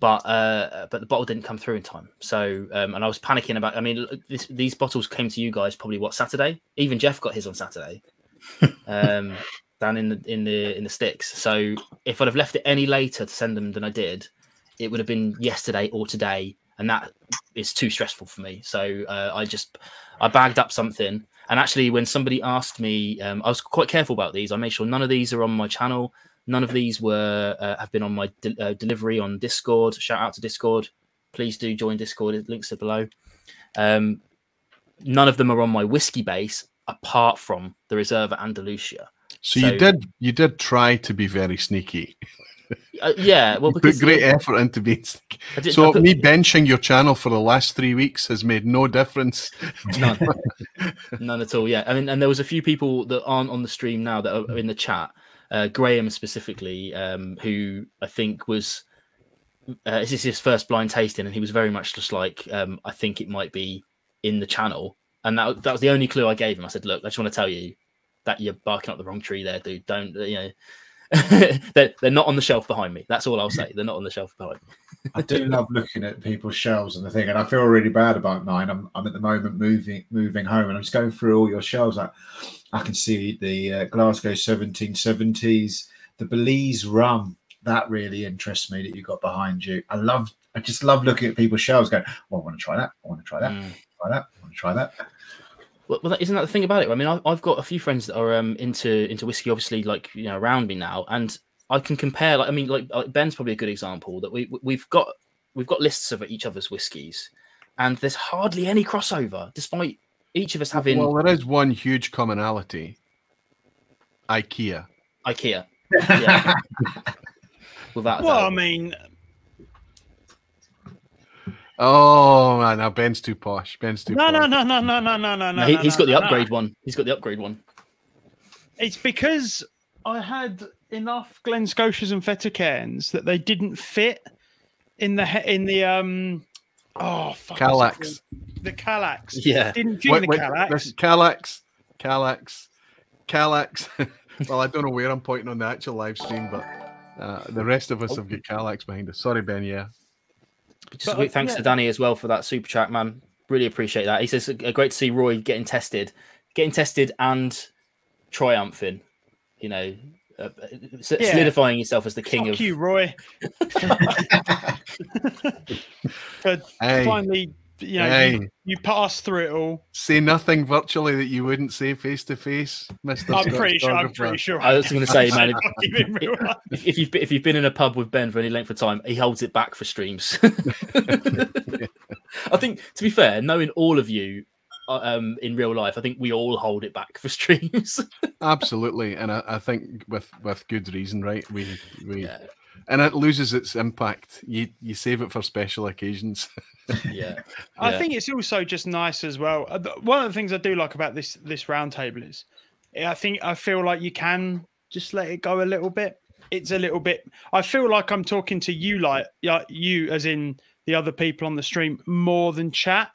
but uh, but the bottle didn't come through in time. So um, and I was panicking about. I mean, this, these bottles came to you guys probably what Saturday. Even Jeff got his on Saturday, um, down in the in the in the sticks. So if I'd have left it any later to send them than I did, it would have been yesterday or today, and that is too stressful for me. So uh, I just I bagged up something. And actually, when somebody asked me, um, I was quite careful about these. I made sure none of these are on my channel. None of these were uh, have been on my de- uh, delivery on Discord. Shout out to Discord. Please do join Discord. Links are below. Um, none of them are on my Whiskybase, apart from the Reserva Andalucia. So, So- you did you did try to be very sneaky. Uh, yeah, well, put great effort into being sneaky. Did, So put- me benching your channel for the last three weeks has made no difference. None. None at all. Yeah. I mean, and there was a few people that aren't on the stream now that are in the chat. Uh, Graham specifically, um, who I think was uh, this is his first blind tasting, and he was very much just like, um, I think it might be in the channel, and that that was the only clue I gave him. I said, look, I just want to tell you that you're barking up the wrong tree there, dude. Don't you know? they're, they're not on the shelf behind me. That's all I'll say. They're not on the shelf behind me. I do love looking at people's shelves and the thing, and I feel really bad about mine. I'm, I'm at the moment moving moving home, and I'm just going through all your shelves. Like I can see the uh, Glasgow 1770s, the Belize rum. That really interests me that you got behind you. I love, I just love looking at people's shelves. Going, well, I want to try that. I want to try that. Mm. Try that. I want to try that. Well, well, that, isn't that the thing about it? I mean, I, I've got a few friends that are um, into into whiskey, obviously, like you know, around me now, and I can compare. Like, I mean, like Ben's probably a good example that we we've got we've got lists of each other's whiskies, and there's hardly any crossover, despite each of us having Well, there is one huge commonality. IKEA. IKEA. Yeah. Without a Well, I mean, Oh man, now Ben's too posh. Ben's too no, posh. no, no, no, no, no, no, no, No, no. he, no, has got the no, no. upgrade one. He's got the upgrade one. It's because I had enough Glen Scotias and Fettercairns that they didn't fit in the in the um. Oh, fuck, Kallax. The Kallax. Yeah. Didn't fit Wait, in wait, the Kallax. Kallax. Kallax. Kallax. well, I don't know where I'm pointing on the actual live stream, but uh, the rest of us have got Kallax behind us. Sorry, Ben. Yeah. Just But, a quick uh, thanks yeah. to Danny as well for that super chat, man. Really appreciate that. He says, uh, great to see Roy getting tested, getting tested and triumphing. You know, uh, s- Yeah. solidifying yourself as the king Fuck of. you, Roy. but Hey. finally, you know, Hey. you, you passed through it all. Say nothing virtually that you wouldn't say face to face, Mister. I'm pretty sure. I'm pretty sure. I was going to say, man, Fuck you in real life. if, if you've been- if you've been in a pub with Ben for any length of time, he holds it back for streams. I think, to be fair, knowing all of you uh, um, in real life, I think we all hold it back for streams. Absolutely, and I, I think with with good reason, right? We we yeah, and it loses its impact. You you save it for special occasions. Yeah. I Yeah. think it's also just nice as well. Uh, One of the things I do like about this this roundtable is, I think I feel like you can just let it go a little bit. It's a little bit. I feel like I'm talking to you, like like you, as in the other people on the stream, more than chat.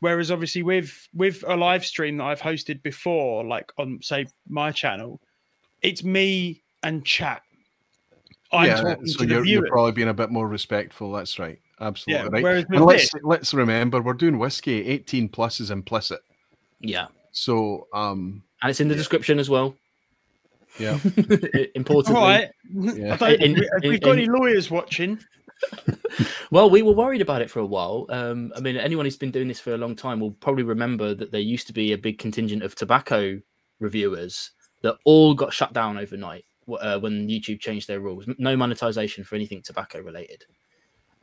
Whereas obviously with with a live stream that I've hosted before, like on say my channel, it's me and chat. I'm yeah, talking so to you're, you're probably being a bit more respectful. That's right. Absolutely Yeah, right. whereas And let's this- let's remember we're doing whiskey. Eighteen plus is implicit. Yeah. So um And it's in the description as well. yeah Importantly. All right. Yeah. I In- we- have we got in- any lawyers watching? Well, we were worried about it for a while. Um, I mean, anyone who's been doing this for a long time will probably remember that there used to be a big contingent of tobacco reviewers that all got shut down overnight uh, when YouTube changed their rules. No monetization for anything tobacco related,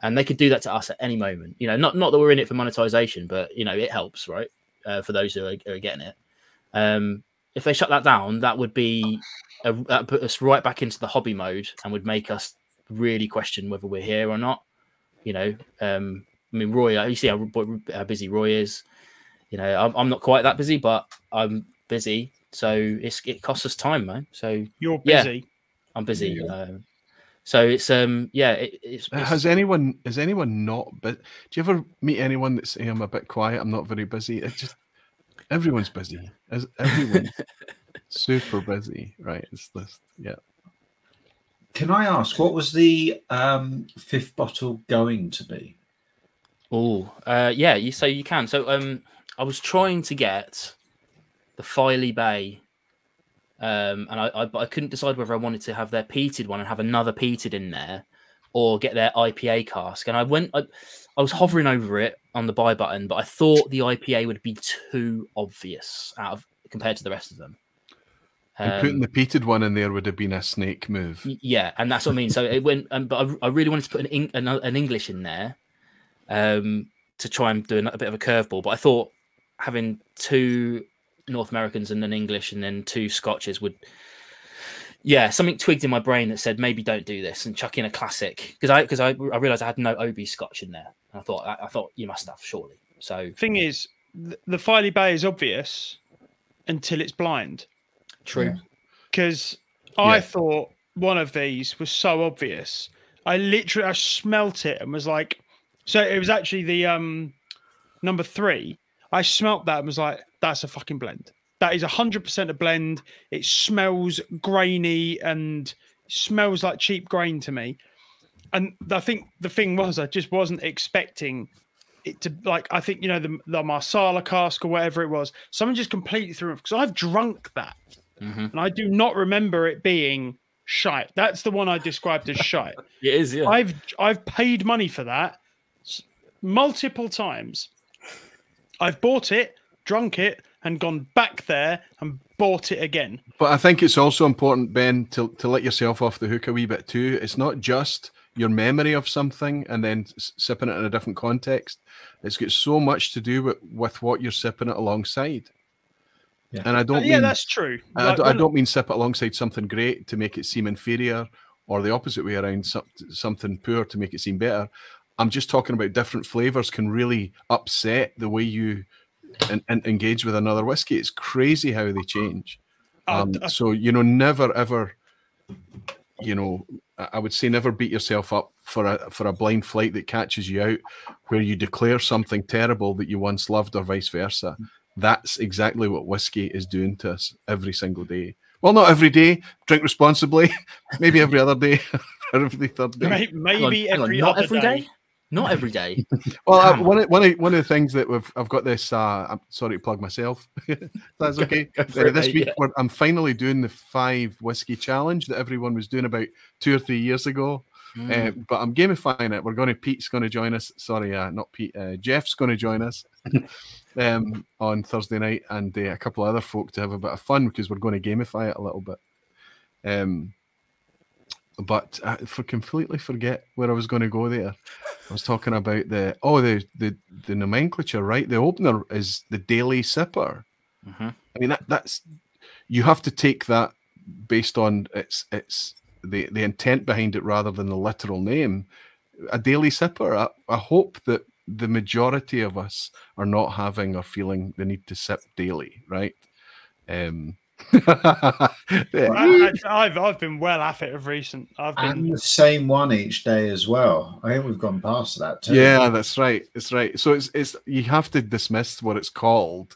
and they could do that to us at any moment. You know, not not that we're in it for monetization, but you know, it helps, right? Uh, for those who are, are getting it. Um, if they shut that down, that would be a, that put us right back into the hobby mode and would make us really question whether we're here or not. You know, um, I mean, Roy, you see how, how busy Roy is. You know, I'm, I'm not quite that busy, but I'm busy, so it's it costs us time, man. So You're Yeah. busy. I'm busy. you Um, so it's um yeah, it, it's, it's Has anyone has anyone not but do you ever meet anyone that say I'm a bit quiet, I'm not very busy? It's just everyone's busy. As everyone super busy, right? It's this yeah. Can I ask what was the um, fifth bottle going to be? Oh, uh, yeah. You so you can. So um, I was trying to get the Filey Bay, um, and I, I but I couldn't decide whether I wanted to have their peated one and have another peated in there, or get their IPA cask. And I went. I, I was hovering over it on the buy button, but I thought the IPA would be too obvious out of compared to the rest of them. And Um, putting the peated one in there would have been a snake move. Yeah, and that's what I mean. So it went, um, but I, I really wanted to put an, an an English in there, um, to try and do a, a bit of a curveball. But I thought having two North Americans and then English and then two Scotches would, yeah, something twigged in my brain that said maybe don't do this and chuck in a classic because I because I, I realized I had no OB Scotch in there. And I thought I, I thought you must have surely. So Thing is, th- the Filey Bay is obvious until it's blind. true. Because I Yeah. thought one of these was so obvious. I literally I smelt it and was like, so it was actually the um number three. I smelt that and was like, that's a fucking blend. That is hundred percent a blend. It smells grainy and smells like cheap grain to me. And I think the thing was I just wasn't expecting it to like I think you know the the Marsala cask or whatever it was. Someone just completely threw it because I've drunk that hmm and I do not remember it being shite. That's the one I described as shite. It is, yeah. I've I've paid money for that multiple times. I've bought it, drunk it, and gone back there and bought it again. But I think it's also important, Ben, to, to let yourself off the hook a wee bit too. It's not just your memory of something and then sipping it in a different context. It's got so much to do with, with what you're sipping it alongside. Yeah. And I don't Uh, yeah, mean that's true. I, Like, don't, I don't mean sip it alongside something great to make it seem inferior or the opposite way around, some, something poor to make it seem better. I'm just talking about different flavors can really upset the way you en- en- engage with another whiskey. It's crazy how they change. uh, Um, uh, so you know, never ever, you know, I I would say never beat yourself up for a for a blind flight that catches you out, where you declare something terrible that you once loved, or vice versa. That's exactly what whiskey is doing to us every single day. Well, not every day. Drink responsibly. Maybe every other day, or every third day. may- Hang on, maybe hang on, every not other every day. day. Not every day. Well, uh, one of, one of one of the things that we've I've got this. Uh, I'm sorry to plug myself. That's okay. go for Uh, this mate, week yeah. we're, I'm finally doing the five whiskey challenge that everyone was doing about two or three years ago. Mm. Uh, but I'm gamifying it. We're going to Pete's going to join us. Sorry, uh, not Pete. Uh, Jeff's going to join us um, on Thursday night, and uh, a couple of other folk to have a bit of fun because we're going to gamify it a little bit. Um, but I for completely forget where I was going to go there. I was talking about the oh the the the nomenclature, right? The opener is the daily sipper. Mhm. I mean that that's you have to take that based on its its the the intent behind it rather than the literal name. A daily sipper. I, I hope that the majority of us are not having or feeling the need to sip daily, right? Um, I, have I've been well at it of recent. I've been And the same one each day as well. I think we've gone past that too. Yeah, that's right. That's right. So it's it's you have to dismiss what it's called.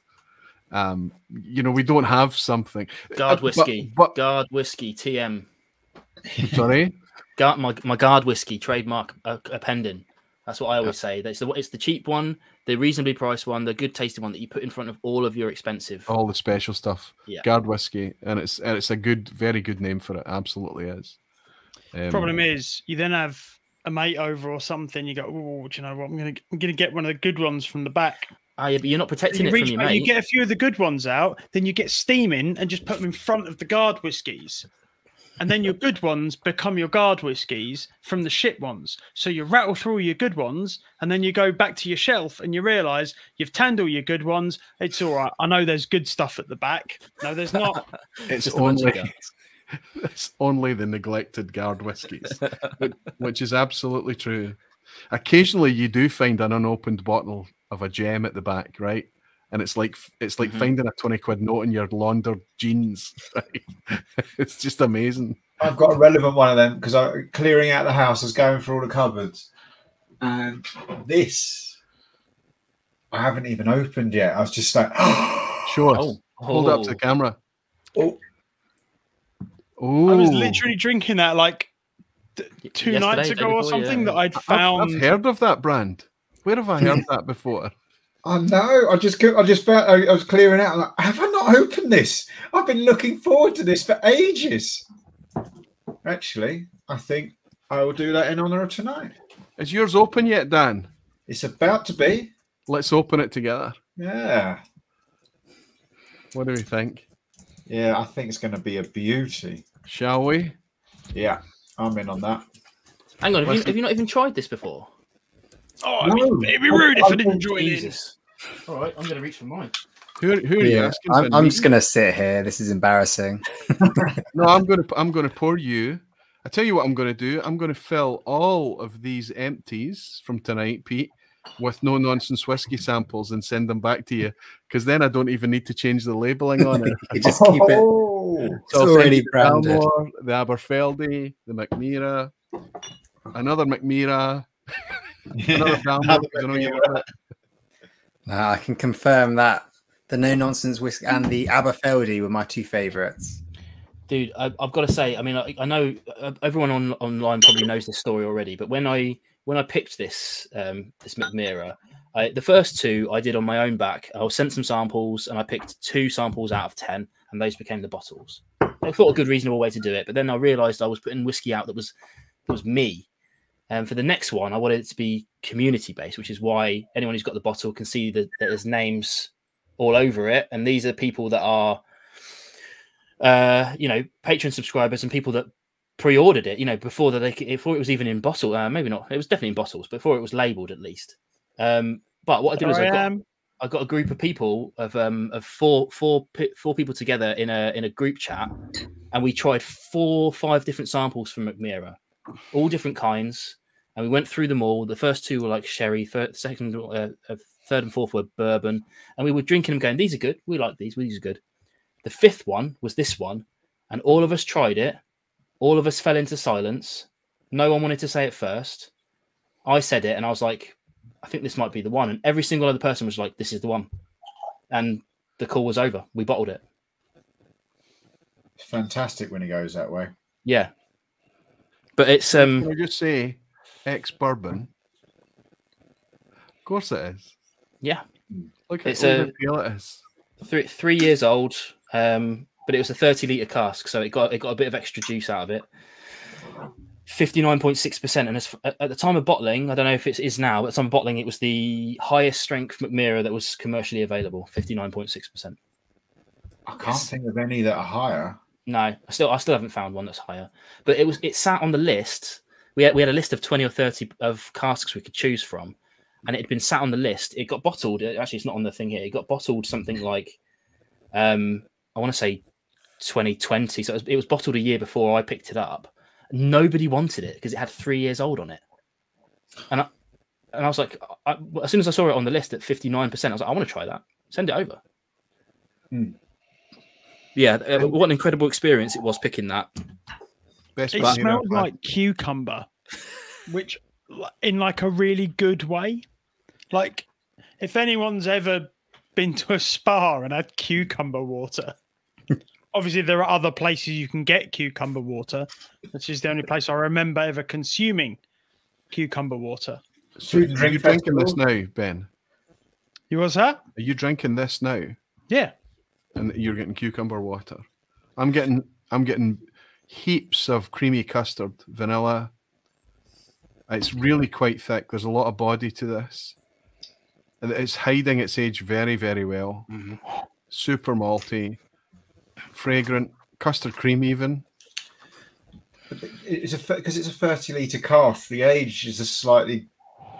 Um, you know, we don't have something. Guard Uh, but- whiskey. But, Guard whiskey. TM. sorry. Guard my my guard whiskey trademark uh, appending. That's what I always say. It's the it's the cheap one, the reasonably priced one, the good tasting one that you put in front of all of your expensive. All the special stuff. Yeah. Guard whiskey, and it's and it's a good, very good name for it. Absolutely is. Um, problem is you then have a mate over or something. You go, oh, do you know what? I'm gonna I'm gonna get one of the good ones from the back. Ah, yeah, but you're not protecting you it from your mate. you get a few of the good ones out, then you get steaming and just put them in front of the guard whiskies. And then your good ones become your guard whiskies from the shit ones. So you rattle through all your good ones, and then you go back to your shelf and you realize you've tanned all your good ones. It's all right. I know there's good stuff at the back. No, there's not. it's Just a bunch of only it's only the neglected guard whiskies, which, which is absolutely true. Occasionally, you do find an unopened bottle of a gem at the back, right? And it's like it's like Mhm. finding a twenty quid note in your laundered jeans. It's just amazing. I've got a relevant one of them because I'm clearing out the house. I was going through all the cupboards, and this I haven't even opened yet. I was just like, sure. Oh, Hold up to the oh. camera. oh, Oh, I was literally drinking that like th- two Yesterday, nights day ago or something yeah. that I'd I've, found. I've heard of that brand. Where have I heard that before? I know. I just, I just felt I, I was clearing out. I'm like, have I not opened this? I've been looking forward to this for ages. Actually, I think I will do that in honor of tonight. Is yours open yet, Dan? It's about to be. Let's open it together. Yeah, What do we think? yeah. I think it's going to be a beauty. Shall we? Yeah, I'm in on that. Hang on, have you, have you not even tried this before? Oh, it'd be, it'd be rude if I didn't join in. All right, I'm going to reach for mine. Who, who are you asking? I'm, I'm just gonna sit here. This is embarrassing. No, I'm going to. I'm going to pour you. I tell you what, I'm going to do. I'm going to fill all of these empties from tonight, Pete, with no nonsense whiskey samples and send them back to you. Because then I don't even need to change the labeling on it. You just keep it. Oh, It's So I'll already the branded. Dalmore, the Aberfeldy, the Mackmyra, another Mackmyra, another Dalmore. because I know you love it. No, I can confirm that the no nonsense whiskey and the Aberfeldy were my two favourites. Dude, I, I've got to say, I mean, I, I know uh, everyone on online probably knows this story already, but when I when I picked this um, this Mackmyra, I, the first two I did on my own back. I was sent some samples, and I picked two samples out of ten, and those became the bottles. I thought a good, reasonable way to do it, but then I realised I was putting whiskey out that was that was me. And for the next one, I wanted it to be community based, which is why anyone who's got the bottle can see that, that there's names all over it, and these are people that are uh, you know, Patreon subscribers and people that pre-ordered it, you know, before that they before it was even in bottle. Uh, maybe not. It was definitely in bottles before it was labeled at least. Um, but what I did was I I got, am. I got a group of people of um of four four people together in a in a group chat, and we tried four five different samples from Mackmyra, all different kinds, and we went through them all. The first two were like sherry, third, second, uh, uh, third and fourth were bourbon, and we were drinking them, going, "These are good. We like these. These are good." The fifth one was this one, and all of us tried it. All of us fell into silence. No one wanted to say it first. I said it, and I was like, I think this might be the one. And every single other person was like, this is the one. And the call was over. We bottled it. it's fantastic when he goes that way. Yeah. But it's um Can I just say, ex bourbon? Of course it is. yeah, Look at It's a- it is. three three years old. Um, but it was a 30 litre cask, so it got it got a bit of extra juice out of it. 59.6%. And as, at the time of bottling, I don't know if it is now, but at the time of bottling, it was the highest strength Mackmyra that was commercially available 59.6%. I can't think of any that are higher. No, I still I still haven't found one that's higher. But it was it sat on the list. We had we had a list of twenty or thirty of casks we could choose from, and it had been sat on the list. It got bottled. Actually, it's not on the thing here. It got bottled something like, um, I want to say, twenty twenty. So it was, it was bottled a year before I picked it up. Nobody wanted it because it had three years old on it, and I and I was like, I, as soon as I saw it on the list at fifty nine percent, I was like, I want to try that. Send it over. Hmm. Yeah, uh, what an incredible experience it was picking that. Best It smelled I've had. like cucumber, which in like a really good way. Like if anyone's ever been to a spa and had cucumber water, obviously there are other places you can get cucumber water. This is the only place I remember ever consuming cucumber water. So, are drink you drinking this festival. now, Ben? You was that? Are you drinking this now? Yeah. And you're getting cucumber water. I'm getting I'm getting heaps of creamy custard, vanilla. It's really quite thick. There's a lot of body to this. And it's hiding its age very, very well. Mm-hmm. Super malty, fragrant, custard cream even. It's a because it's a thirty liter cask. The age is a slightly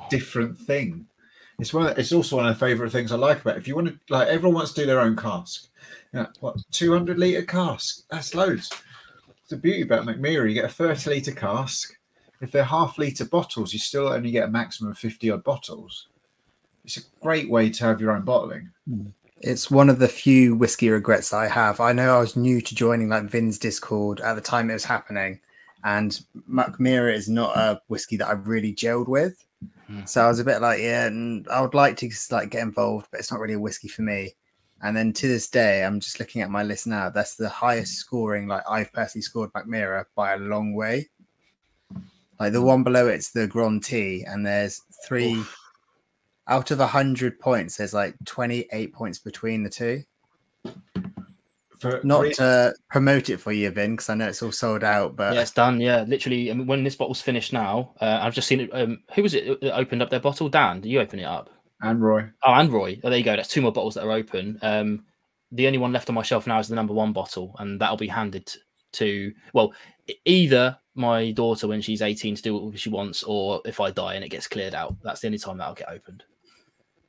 different thing. It's one. Of, it's also one of the favorite things I like about. It. If you want to, like, everyone wants to do their own cask. Yeah, what two hundred liter cask? That's loads. The beauty about Mackmyra, you get a thirty liter cask. If they're half liter bottles, you still only get a maximum of fifty odd bottles. It's a great way to have your own bottling. It's one of the few whiskey regrets that I have. I know I was new to joining like Vin's Discord at the time it was happening, and Mackmyra is not a whiskey that I've really gelled with. Hmm. So I was a bit like, yeah, and I would like to just like get involved, but it's not really a whiskey for me. And then to this day, I'm just looking at my list now. That's the highest scoring like I've personally scored Mackmyra by a long way. Like the one below it's the Grand T, and there's three out of a hundred points. There's like 28 points between the two. For, Not for- to promote it for you, Vin, because I know it's all sold out. But Yeah, it's done. Yeah, literally. I mean, when this bottle's finished now, uh, I've just seen it. Um, who was it that opened up their bottle? Dan, did you open it up? And Roy. Oh, and Roy. Oh, there you go. That's two more bottles that are open. Um, the only one left on my shelf now is the number one bottle, and that'll be handed to well, either my daughter when she's 18 to do what she wants, or if I die and it gets cleared out. That's the only time that'll get opened.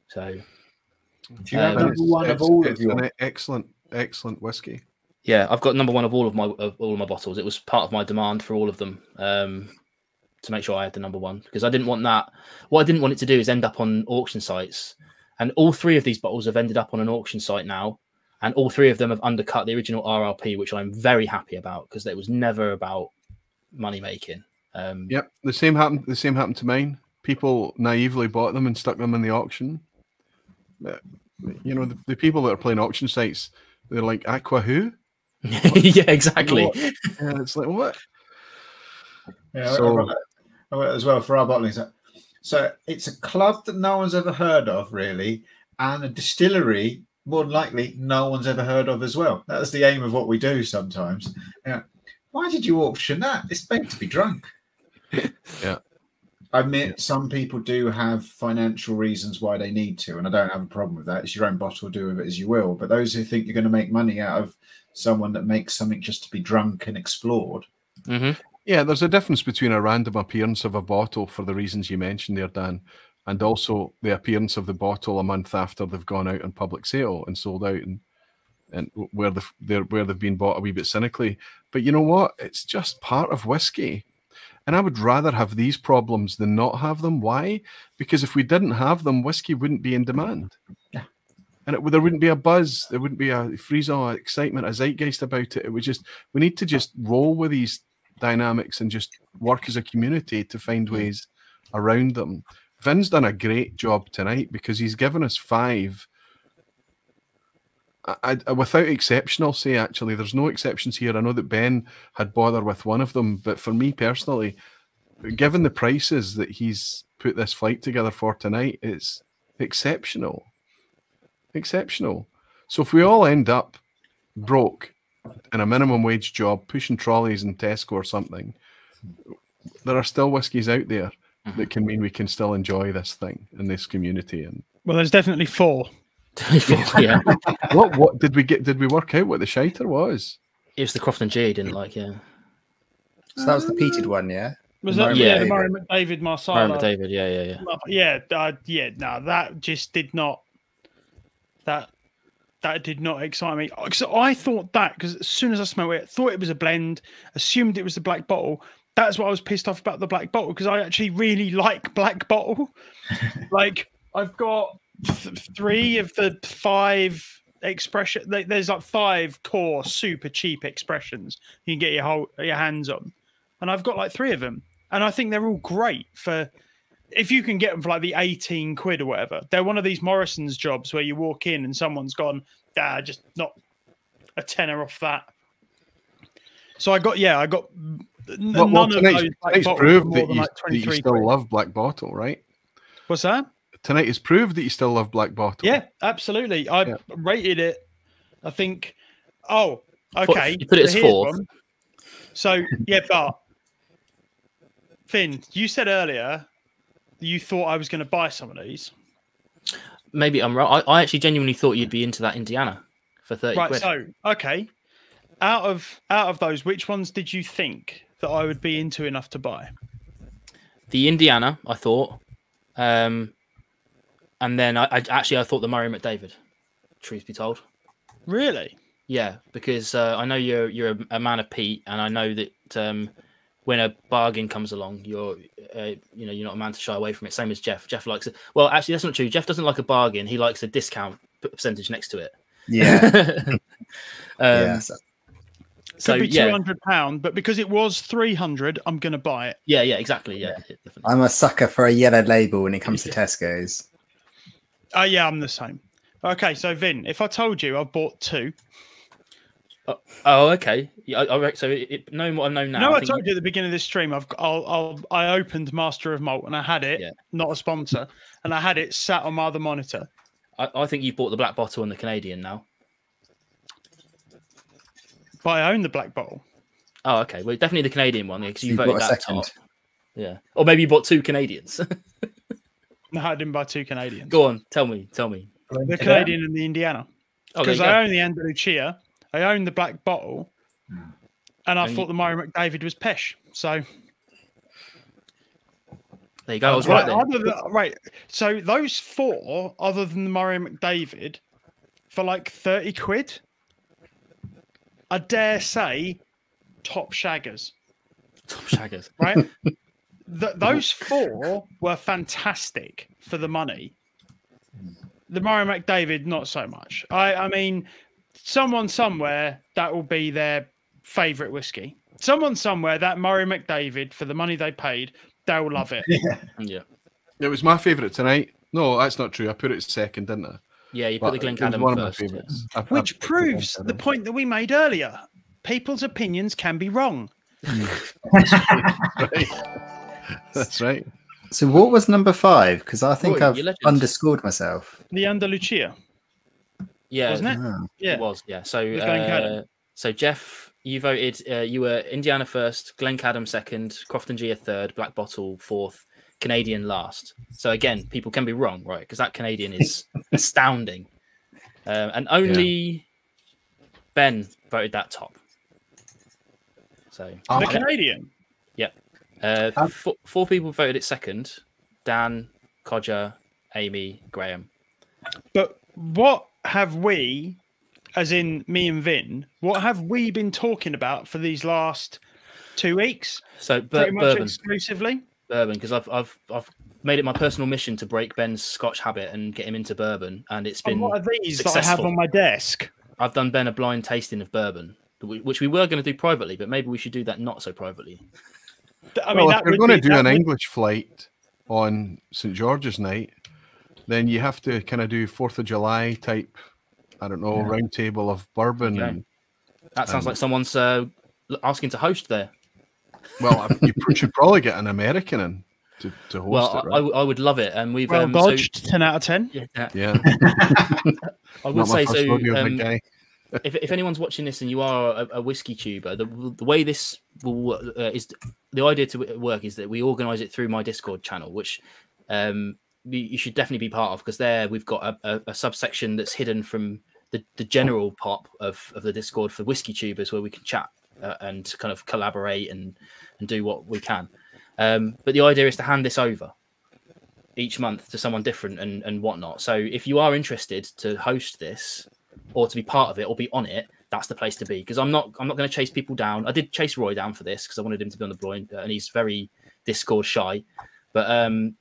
So Do you have Um, number one of all of your? an excellent, excellent whiskey. yeah, I've got number one of all of my of all of my bottles. It was part of my demand for all of them. Um, to make sure I had the number one because I didn't want that. What I didn't want it to do is end up on auction sites, and all three of these bottles have ended up on an auction site now, and all three of them have undercut the original RRP, which I'm very happy about because it was never about money making. Um, Yep, the same happened. The same happened to mine. People naively bought them and stuck them in the auction. Uh, You know, the, the people that are playing auction sites, they're like Aqua who? yeah, exactly. Yeah, it's like what? Yeah, So- I- as well for our bottling. So, it's a club that no one's ever heard of, really, and a distillery more than likely no one's ever heard of as well. That's the aim of what we do sometimes. Yeah. Why did you auction that? It's meant to be drunk. Yeah. I admit some people do have financial reasons why they need to, and I don't have a problem with that. It's your own bottle, do with it as you will. But those who think you're going to make money out of someone that makes something just to be drunk and explored, hmm Yeah, there's a difference between a random appearance of a bottle for the reasons you mentioned there, Dan, and also the appearance of the bottle a month after they've gone out on public sale and sold out, and and where the they're where they've been bought a wee bit cynically. But you know what? It's just part of whiskey. And I would rather have these problems than not have them. Why? Because if we didn't have them, whiskey wouldn't be in demand. Yeah. And it, there wouldn't be a buzz, there wouldn't be a freeze or excitement, a zeitgeist about it. It would just, we need to just roll with these dynamics and just work as a community to find ways around them. Vin's done a great job tonight because he's given us five. I, I, without exception, I'll say actually, there's no exceptions here. I know that Ben had bother with one of them, but for me personally, given the prices that he's put this flight together for tonight, it's exceptional. Exceptional. So if we all end up broke in a minimum wage job, pushing trolleys in Tesco or something, there are still whiskies out there that can mean we can still enjoy this thing in this community. And Well, there's definitely four. yeah, what what did we get? Did we work out what the shiter was? it was the Croftengea. he Didn't like. Yeah, so that was the peated one, yeah. Was that yeah, McDavid. the Murray McDavid Marsala? Remember David. Yeah, yeah, yeah. Yeah, uh, yeah, no, that just did not. That that did not excite me. So I thought that because as soon as I smelled it, I thought it was a blend, assumed it was the black bottle. That's why I was pissed off about the black bottle because I actually really like black bottle. like I've got th- three of the five expression. like, There's like five core super cheap expressions you can get your whole your hands on, and I've got like three of them, and I think they're all great for if you can get them for like the 18 quid or whatever, they're one of these Morrison's jobs where you walk in and someone's gone, ah, just not a tenner off that. So I got, yeah, I got Well, none well, of tonight's, those black tonight's proved that you, like that you still quid. love Black Bottle, right? What's that? Tonight has proved that you still love Black Bottle. Yeah, absolutely. I Yeah. rated it, I think, oh, okay. you put it so as here's fourth. one. So, yeah, but Vin, you said earlier you thought I was going to buy some of these. Maybe I'm right. I, I actually genuinely thought you'd be into that Indiana for thirty right quid. so okay out of out of those which ones did you think that i would be into enough to buy the Indiana, I thought, um, and then I, I actually I thought the Murray McDavid. Truth be told, really yeah, because uh, I know you're you're a, a man of peat, and I know that um, when a bargain comes along, you're uh, you know you're not a man to shy away from it. Same as Jeff. Jeff likes it. Well, actually, that's not true. Jeff doesn't like a bargain. He likes a discount percentage next to it. Yeah. um, yeah. So, Could so be two yeah, hundred pound, but because it was three hundred, I'm gonna buy it. yeah, yeah, exactly. Yeah, yeah. I'm a sucker for a yellow label when it comes to Tesco's. Oh yeah, I'm the same. Okay, so Vin, if I told you I've bought two, Oh, oh, okay. Yeah, I, I reckon, so it, it, knowing what I know now, no, I I think told you at the beginning of this stream, I've I'll, I'll I opened Master of Malt and I had it, Yeah. not a sponsor, and I had it sat on my other monitor. I, I think you've bought the black bottle and the Canadian now. But I own the black bottle. Oh, okay. Well, definitely the Canadian one because you, You voted bought that second. top. Yeah, or maybe you bought two Canadians. No, I didn't buy two Canadians. Go on, tell me, tell me. The Canadian and the Indiana. Oh, Because you I own the Andalucia, I own the black bottle, hmm. and I And you- thought the Murray McDavid was Pesh. So There you go. I was right, right, than- right. So those four, other than the Murray McDavid, for like thirty quid, I dare say, top shaggers. Top shaggers. Right. Th- those four were fantastic for the money. Hmm. The Murray McDavid, not so much. I, I mean, someone somewhere that will be their favourite whiskey. Someone somewhere that Murray McDavid for the money they paid, they'll love it. Yeah, It was my favourite tonight. No, that's not true. I put it second, didn't I? yeah. You But put the it was Glencadam of my first. yeah. favourites. I- I Which picked the proves the Glencairn. point that we made earlier. People's opinions can be wrong. That's right. So what was number five? Because I think Roy, I've your underscored myself. The Andalucia, Yeah, wasn't it? Ah. Yeah. It was, yeah. So, uh, so Jeff, you voted. Uh, you were Indiana first, Glencadam second, Croftengea third, Black Bottle fourth, Canadian last. So again, people can be wrong, right? Because that Canadian is astounding, um, and only Ben voted that top. So Oh, The okay. Canadian. uh, Um, four, four people voted it second: Dan, Codger, Amy, Graham. But what have we, as in me and Vin, what have we been talking about for these last two weeks? So bur- Pretty much bourbon. exclusively. bourbon because I've I've I've made it my personal mission to break Ben's Scotch habit and get him into bourbon, and it's been. what are these that I have on my desk? I've done Ben a blind tasting of bourbon, which we were going to do privately, but maybe we should do that not so privately. Th- I well, mean, if that you're going to do an would- English flight on St George's night, then you have to kind of do Fourth of July type. I don't know, round table of bourbon. Okay. And, That sounds Um, like someone's uh, asking to host there. well, you should probably get an American in to, to host Well, it. I, I Right? w- I would love it, and we've Well um, so- dodged. Ten out of ten. yeah, yeah, I would say so. um, if, if anyone's watching this and you are a, a whiskey tuber, the, the way this will work uh, is the idea to work is that we organize it through my Discord channel, which um, you, should definitely be part of because there we've got a, a, a subsection that's hidden from the, the general pop of, of the Discord for whiskey tubers where we can chat uh, and kind of collaborate and, and do what we can. Um, but the idea is to hand this over each month to someone different and, and whatnot. So if you are interested to host this, or to be part of it or be on it, that's the place to be. Because I'm not I'm not going to chase people down. I did chase Roy down for this because I wanted him to be on the blind, and he's very Discord shy. But um,